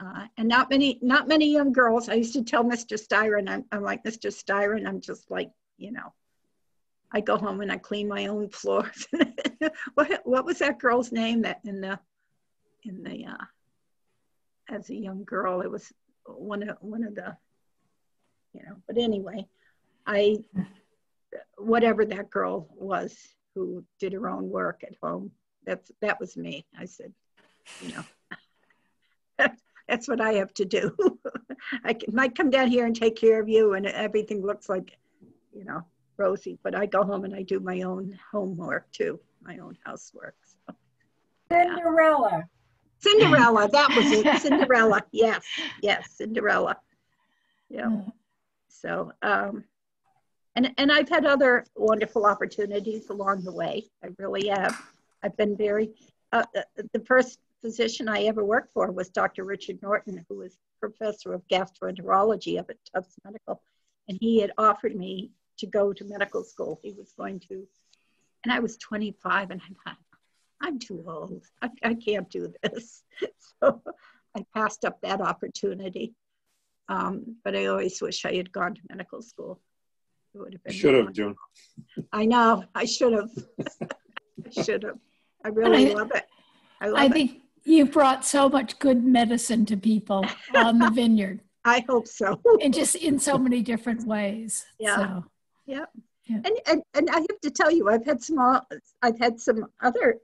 S5: Uh, and not many, not many young girls. I used to tell Mr. Styron, I'm, I'm like Mr. Styron. I'm just like, you know, I go home and I clean my own [LAUGHS] floors. [LAUGHS] what, what was that girl's name that in the, in the, uh, as a young girl, it was one of, one of the, you know, but anyway, I, whatever that girl was who did her own work at home, that's, that was me. I said, you know, that's what I have to do. [LAUGHS] I can, might come down here and take care of you and everything looks like, you know, rosy, but I go home and I do my own homework too, my own housework. So,
S6: Cinderella.
S5: Cinderella, that was it. [LAUGHS] Cinderella, yes, yes, Cinderella. Yeah. Hmm. So, um, and and I've had other wonderful opportunities along the way. I really have. I've been very. Uh, uh the first physician I ever worked for was Dr. Richard Norton, who was professor of gastroenterology up at Tufts Medical. And he had offered me to go to medical school. He was going to, and I was 25 and I thought, I'm too old. I, I can't do this. [LAUGHS] so I passed up that opportunity. Um, but I always wish I had gone to medical school.
S7: It would have been. Should have, June.
S5: I know. I should have. [LAUGHS] I should have. I really I, love it. I love
S2: I
S5: it.
S2: think You brought so much good medicine to people on the vineyard. [LAUGHS]
S5: I hope so. [LAUGHS]
S2: and just in so many different ways.
S5: Yeah.
S2: So.
S5: Yeah. yeah. And, and and I have to tell you, I've had some I've had some other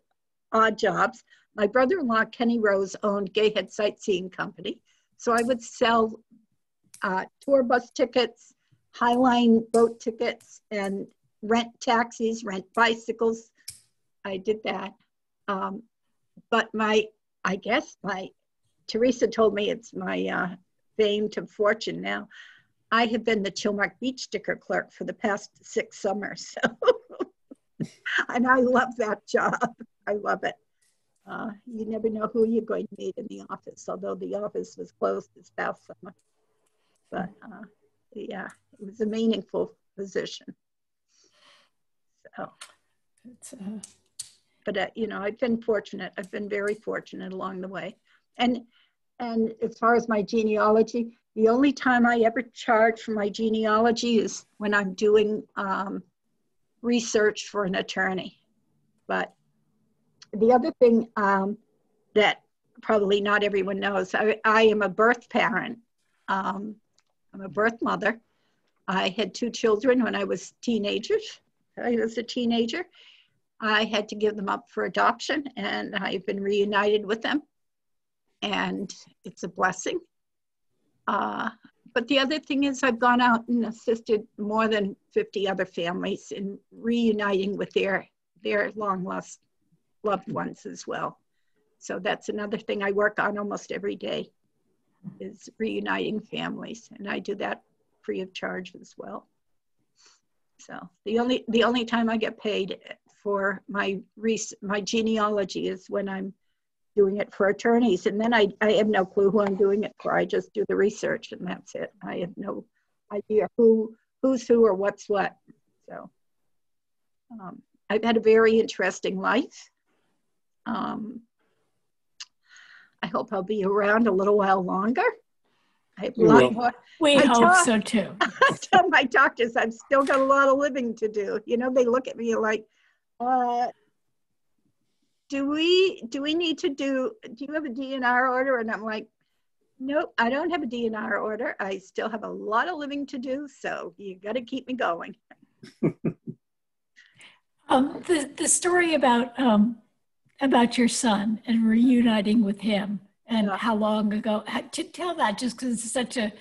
S5: odd jobs. My brother-in-law Kenny Rose owned Gayhead Sightseeing Company, so I would sell uh, tour bus tickets, Hy-Line boat tickets, and rent taxis, rent bicycles. I did that. Um, but my, I guess my, Teresa told me it's my uh, fame to fortune now. I have been the Chilmark Beach sticker clerk for the past six summers. So. [LAUGHS] and I love that job. I love it. Uh, you never know who you're going to meet in the office, although the office was closed this past summer. But uh, yeah, it was a meaningful position. So, uh... but uh, you know, I've been fortunate. I've been very fortunate along the way, and and as far as my genealogy, the only time I ever charge for my genealogy is when I'm doing um, research for an attorney. But the other thing um, that probably not everyone knows, I, I am a birth parent. Um, I'm a birth mother. I had two children when I was teenagers. I was a teenager. I had to give them up for adoption, and I've been reunited with them, and it's a blessing. Uh, but the other thing is, I've gone out and assisted more than 50 other families in reuniting with their their long lost loved ones as well. So that's another thing I work on almost every day is reuniting families, and I do that free of charge as well. So the only the only time I get paid for my my genealogy is when I'm doing it for attorneys, and then I I have no clue who I'm doing it for. I just do the research, and that's it. I have no idea who who's who or what's what. So um, I've had a very interesting life. Um, I hope I'll be around a little while longer.
S2: I have a lot more. We I hope talk, so too. [LAUGHS]
S5: I tell my doctors I've still got a lot of living to do. You know, they look at me like, uh, do we do we need to do do you have a DNR order? And I'm like, nope, I don't have a DNR order. I still have a lot of living to do, so you got to keep me going. [LAUGHS]
S2: um, the the story about um, about your son and reuniting with him and yeah. how long ago to tell that just because it's such a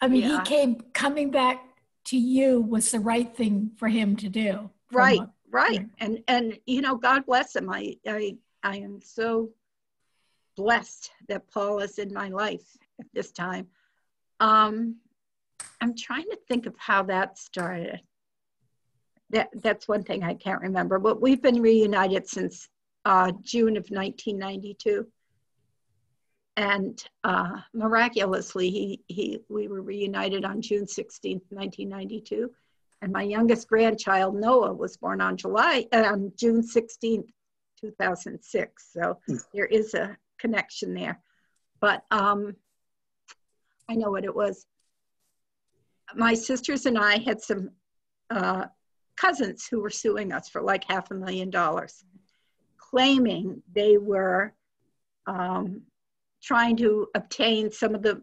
S2: i mean yeah. he came coming back to you was the right thing for him to do
S5: right right. And and you know god bless him. I i i am so blessed that paul is in my life at this time. Um i'm trying to think of how that started. That that's one thing I can't remember. But we've been reunited since uh, June of 1992, and uh, miraculously, he he we were reunited on June 16th, 1992, and my youngest grandchild Noah was born on July uh, on June 16th, 2006. So mm. there is a connection there, but um, I know what it was. My sisters and I had some uh, cousins who were suing us for like half a million dollars, claiming they were um, trying to obtain some of the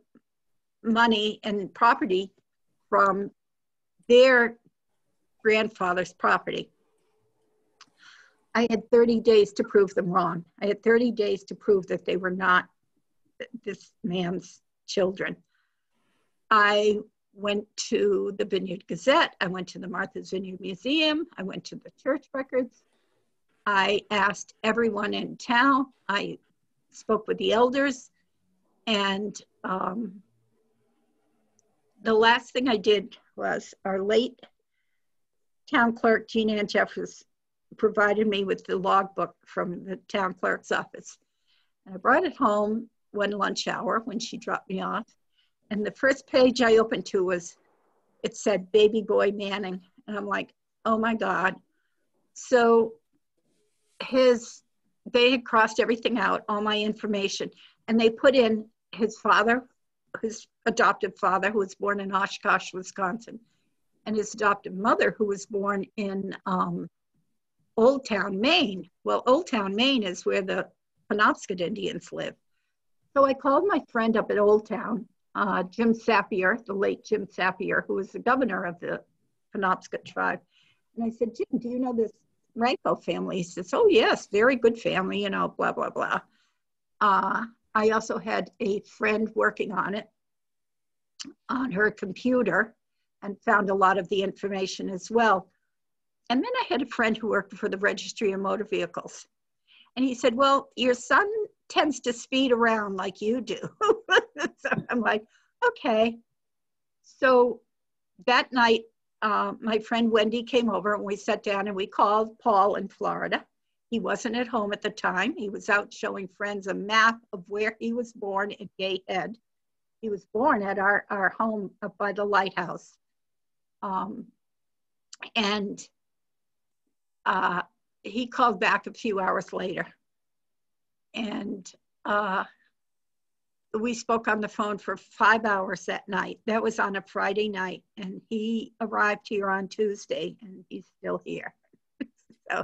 S5: money and property from their grandfather's property. I had 30 days to prove them wrong. I had 30 days to prove that they were not this man's children. I went to the Vineyard Gazette. I went to the Martha's Vineyard Museum. I went to the church records. I asked everyone in town. I spoke with the elders. And um, the last thing I did was our late town clerk, Jean Ann Jeffers, provided me with the logbook from the town clerk's office. And I brought it home one lunch hour when she dropped me off. And the first page I opened to was, it said baby boy Manning. And I'm like, oh my God. So his, they had crossed everything out, all my information, and they put in his father, his adoptive father, who was born in Oshkosh, Wisconsin, and his adoptive mother, who was born in um, Old Town, Maine. Well, Old Town, Maine is where the Penobscot Indians live. So I called my friend up at Old Town, uh, Jim Sappier, the late Jim Sappier, who was the governor of the Penobscot tribe. And I said, Jim, do you know this Ranko family? He says, Oh, yes, very good family, you know, blah, blah, blah. Uh, I also had a friend working on it on her computer and found a lot of the information as well. And then I had a friend who worked for the Registry of Motor Vehicles. And he said, Well, your son tends to speed around like you do. [LAUGHS] so I'm like, Okay. So that night, uh, my friend Wendy came over and we sat down and we called Paul in Florida. He wasn't at home at the time. He was out showing friends a map of where he was born in Gay Head. He was born at our, our home up by the lighthouse. Um, and uh, he called back a few hours later. And uh, we spoke on the phone for five hours that night. That was on a Friday night. And he arrived here on Tuesday and he's still here. [LAUGHS] so,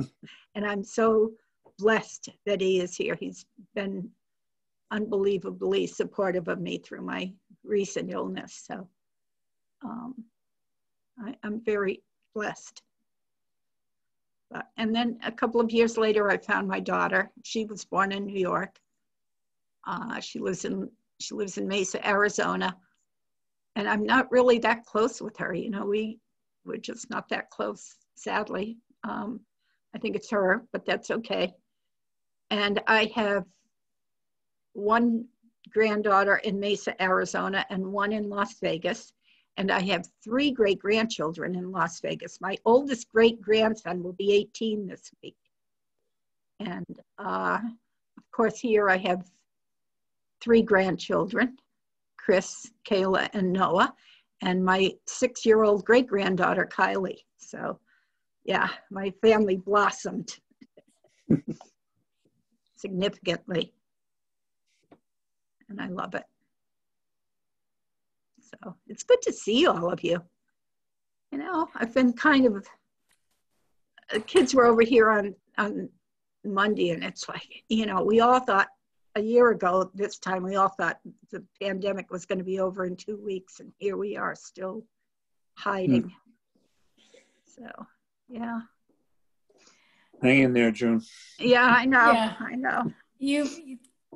S5: and I'm so blessed that he is here. He's been unbelievably supportive of me through my recent illness. So um, I, am very blessed. But, and then a couple of years later, I found my daughter. She was born in New York. Uh, she lives in she lives in Mesa, Arizona, and I'm not really that close with her. You know, we we're just not that close, sadly. Um, I think it's her, but that's okay. And I have one granddaughter in Mesa, Arizona, and one in Las Vegas. And I have three great grandchildren in Las Vegas. My oldest great grandson will be 18 this week. And uh, of course, here I have three grandchildren Chris, Kayla, and Noah, and my six year old great granddaughter, Kylie. So, yeah, my family blossomed [LAUGHS] significantly. And I love it. So it's good to see all of you. You know, I've been kind of, the kids were over here on, on Monday, and it's like, you know, we all thought a year ago, this time, we all thought the pandemic was going to be over in two weeks, and here we are still hiding. Mm. So, yeah.
S7: Hang in there, June.
S5: Yeah, I know. Yeah. I know.
S2: You,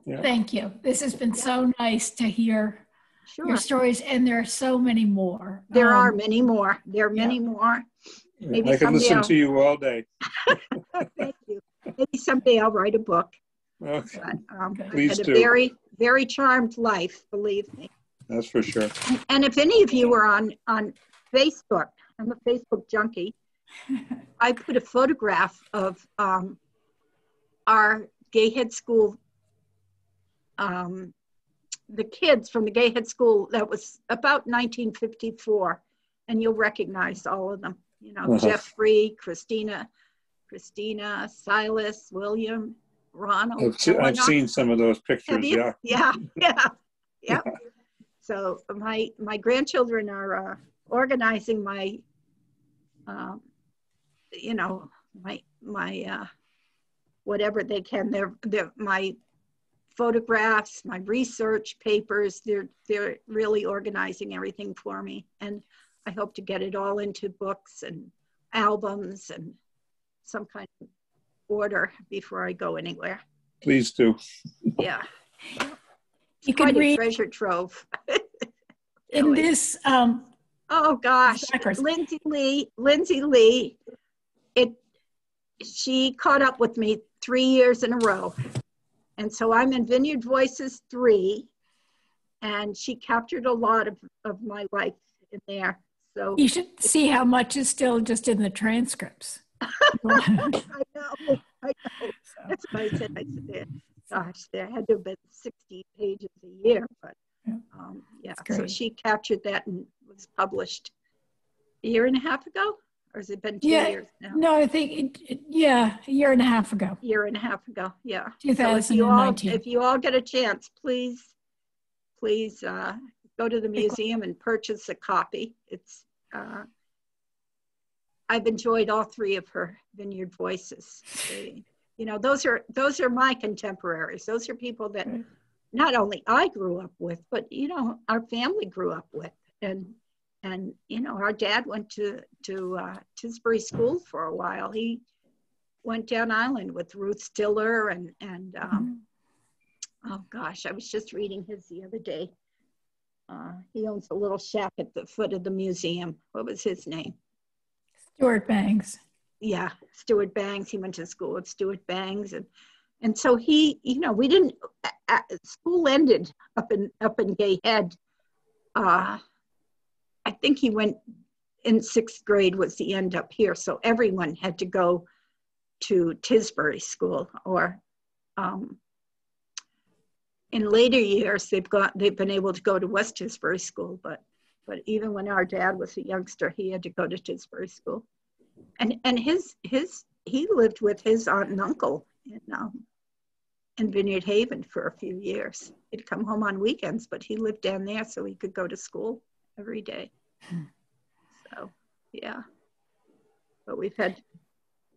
S2: yeah. thank you. This has been so nice to hear sure. your stories, and there are so many more.
S5: There um, are many more. There are many yeah. more.
S7: Maybe I can listen I'll... to you all day. [LAUGHS] [LAUGHS]
S5: thank you. Maybe someday I'll write a book.
S7: Okay. But,
S5: um, Please had do. a very, very charmed life, believe me.
S7: That's for sure.
S5: And, and if any of you are on on Facebook, I'm a Facebook junkie. I put a photograph of um, our Gay Head School, um, the kids from the Gay Head School that was about 1954, and you'll recognize all of them. You know, uh-huh. Jeffrey, Christina, Christina, Silas, William, Ronald.
S7: I've, se- I've seen some of those pictures.
S5: Yeah. [LAUGHS] Yeah. Yeah. Yeah. So my my grandchildren are uh, organizing my, um, you know, my my uh, whatever they can. They're they're my photographs, my research papers. They're they're really organizing everything for me, and I hope to get it all into books and albums and some kind of order before I go anywhere.
S7: Please do.
S5: Yeah. You can read treasure trove. [LAUGHS]
S2: in this. Um,
S5: oh gosh, Linsey Lee. Linsey Lee. It. She caught up with me three years in a row, and so I'm in Vineyard Voices three, and she captured a lot of of my life in there. So
S2: you should see how much is still just in the transcripts. [LAUGHS]
S5: I know, I know. That's why I said, I said, gosh, there had to have been 60 pages a year, but um, yeah. So she captured that and was published a year and a half ago, or has it been two yeah, years now?
S2: No, I think, it, yeah, a year and a half ago.
S5: A Year and a half ago, yeah.
S2: 2019. So
S5: if, you all, if you all get a chance, please, please uh, go to the museum and purchase a copy. It's uh, I've enjoyed all three of her vineyard voices. They, you know, those are those are my contemporaries. Those are people that not only I grew up with, but you know, our family grew up with. And and you know, our dad went to to uh, Tisbury School for a while. He went down island with Ruth Stiller and and um, oh gosh, I was just reading his the other day. Uh, he owns a little shack at the foot of the museum. What was his name?
S2: Stuart Bangs.
S5: yeah, Stuart Bangs. He went to school with Stuart Bangs, and and so he, you know, we didn't. Uh, school ended up in up in Gay Head. Uh, I think he went in sixth grade was the end up here, so everyone had to go to Tisbury School or. Um, in later years, they've got they've been able to go to West Tisbury School, but but even when our dad was a youngster, he had to go to Tisbury School and and his his he lived with his aunt and uncle in um, in Vineyard Haven for a few years. He'd come home on weekends, but he lived down there so he could go to school every day. So yeah, but we've had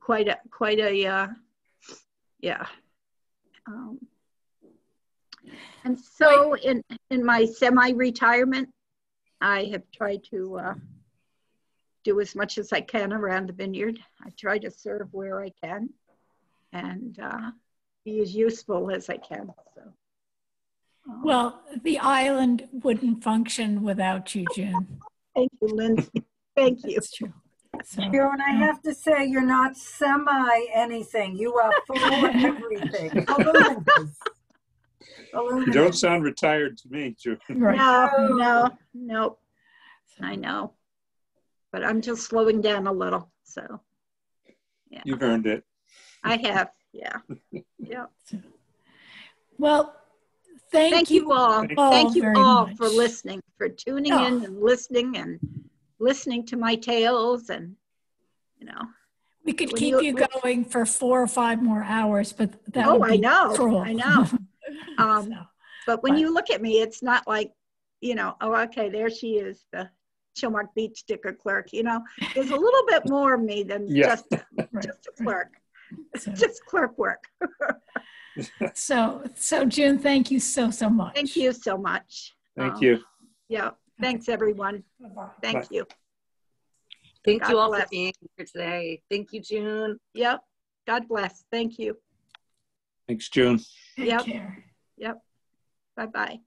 S5: quite a quite a uh, yeah. Um, and so in in my semi-retirement, I have tried to. Uh, do as much as I can around the vineyard. I try to serve where I can and uh, be as useful as I can. So,
S2: Well, the island wouldn't function without you, June.
S5: thank you, Linsey. Thank you.
S2: That's true. So,
S6: June, I have to say, you're not semi anything. You are full [LAUGHS] everything.
S7: You don't sound retired to me, June. [LAUGHS]
S2: right.
S5: No, no, no. I know, but I'm just slowing down a little. So yeah.
S7: You've earned it.
S5: I have, yeah, [LAUGHS] yeah.
S2: Well, thank,
S5: Thank you all.
S7: Thank
S2: all
S5: Thank you all
S2: much.
S5: for listening, for tuning in
S2: Oh.
S5: and listening and listening to my tales and you know.
S2: We could keep
S5: you-
S2: you going for four or five more hours, but that
S5: Oh,
S2: would
S5: I
S2: be
S5: know,
S2: cruel.
S5: I know. [LAUGHS] Um,
S2: So,
S5: But when
S2: But-
S5: you look at me, it's not like, you know, oh, okay, there she is, the Chilmark Beach sticker clerk. You know, there's a little bit more of me than
S7: Yeah.
S5: just [LAUGHS]
S2: right,
S5: just a clerk,
S2: so,
S5: just clerk work. [LAUGHS]
S2: so, so June, thank you so, so much.
S5: Thank you so much.
S7: Thank
S5: Um,
S7: you.
S5: Yeah, thanks everyone. Thank
S7: Bye.
S5: you.
S1: Thank
S5: God
S1: you all
S5: bless.
S1: for being here today. Thank you, June.
S5: Yep. God bless. Thank you.
S7: Thanks, June.
S2: Take
S5: Yep.
S2: care.
S5: Yep. Bye bye.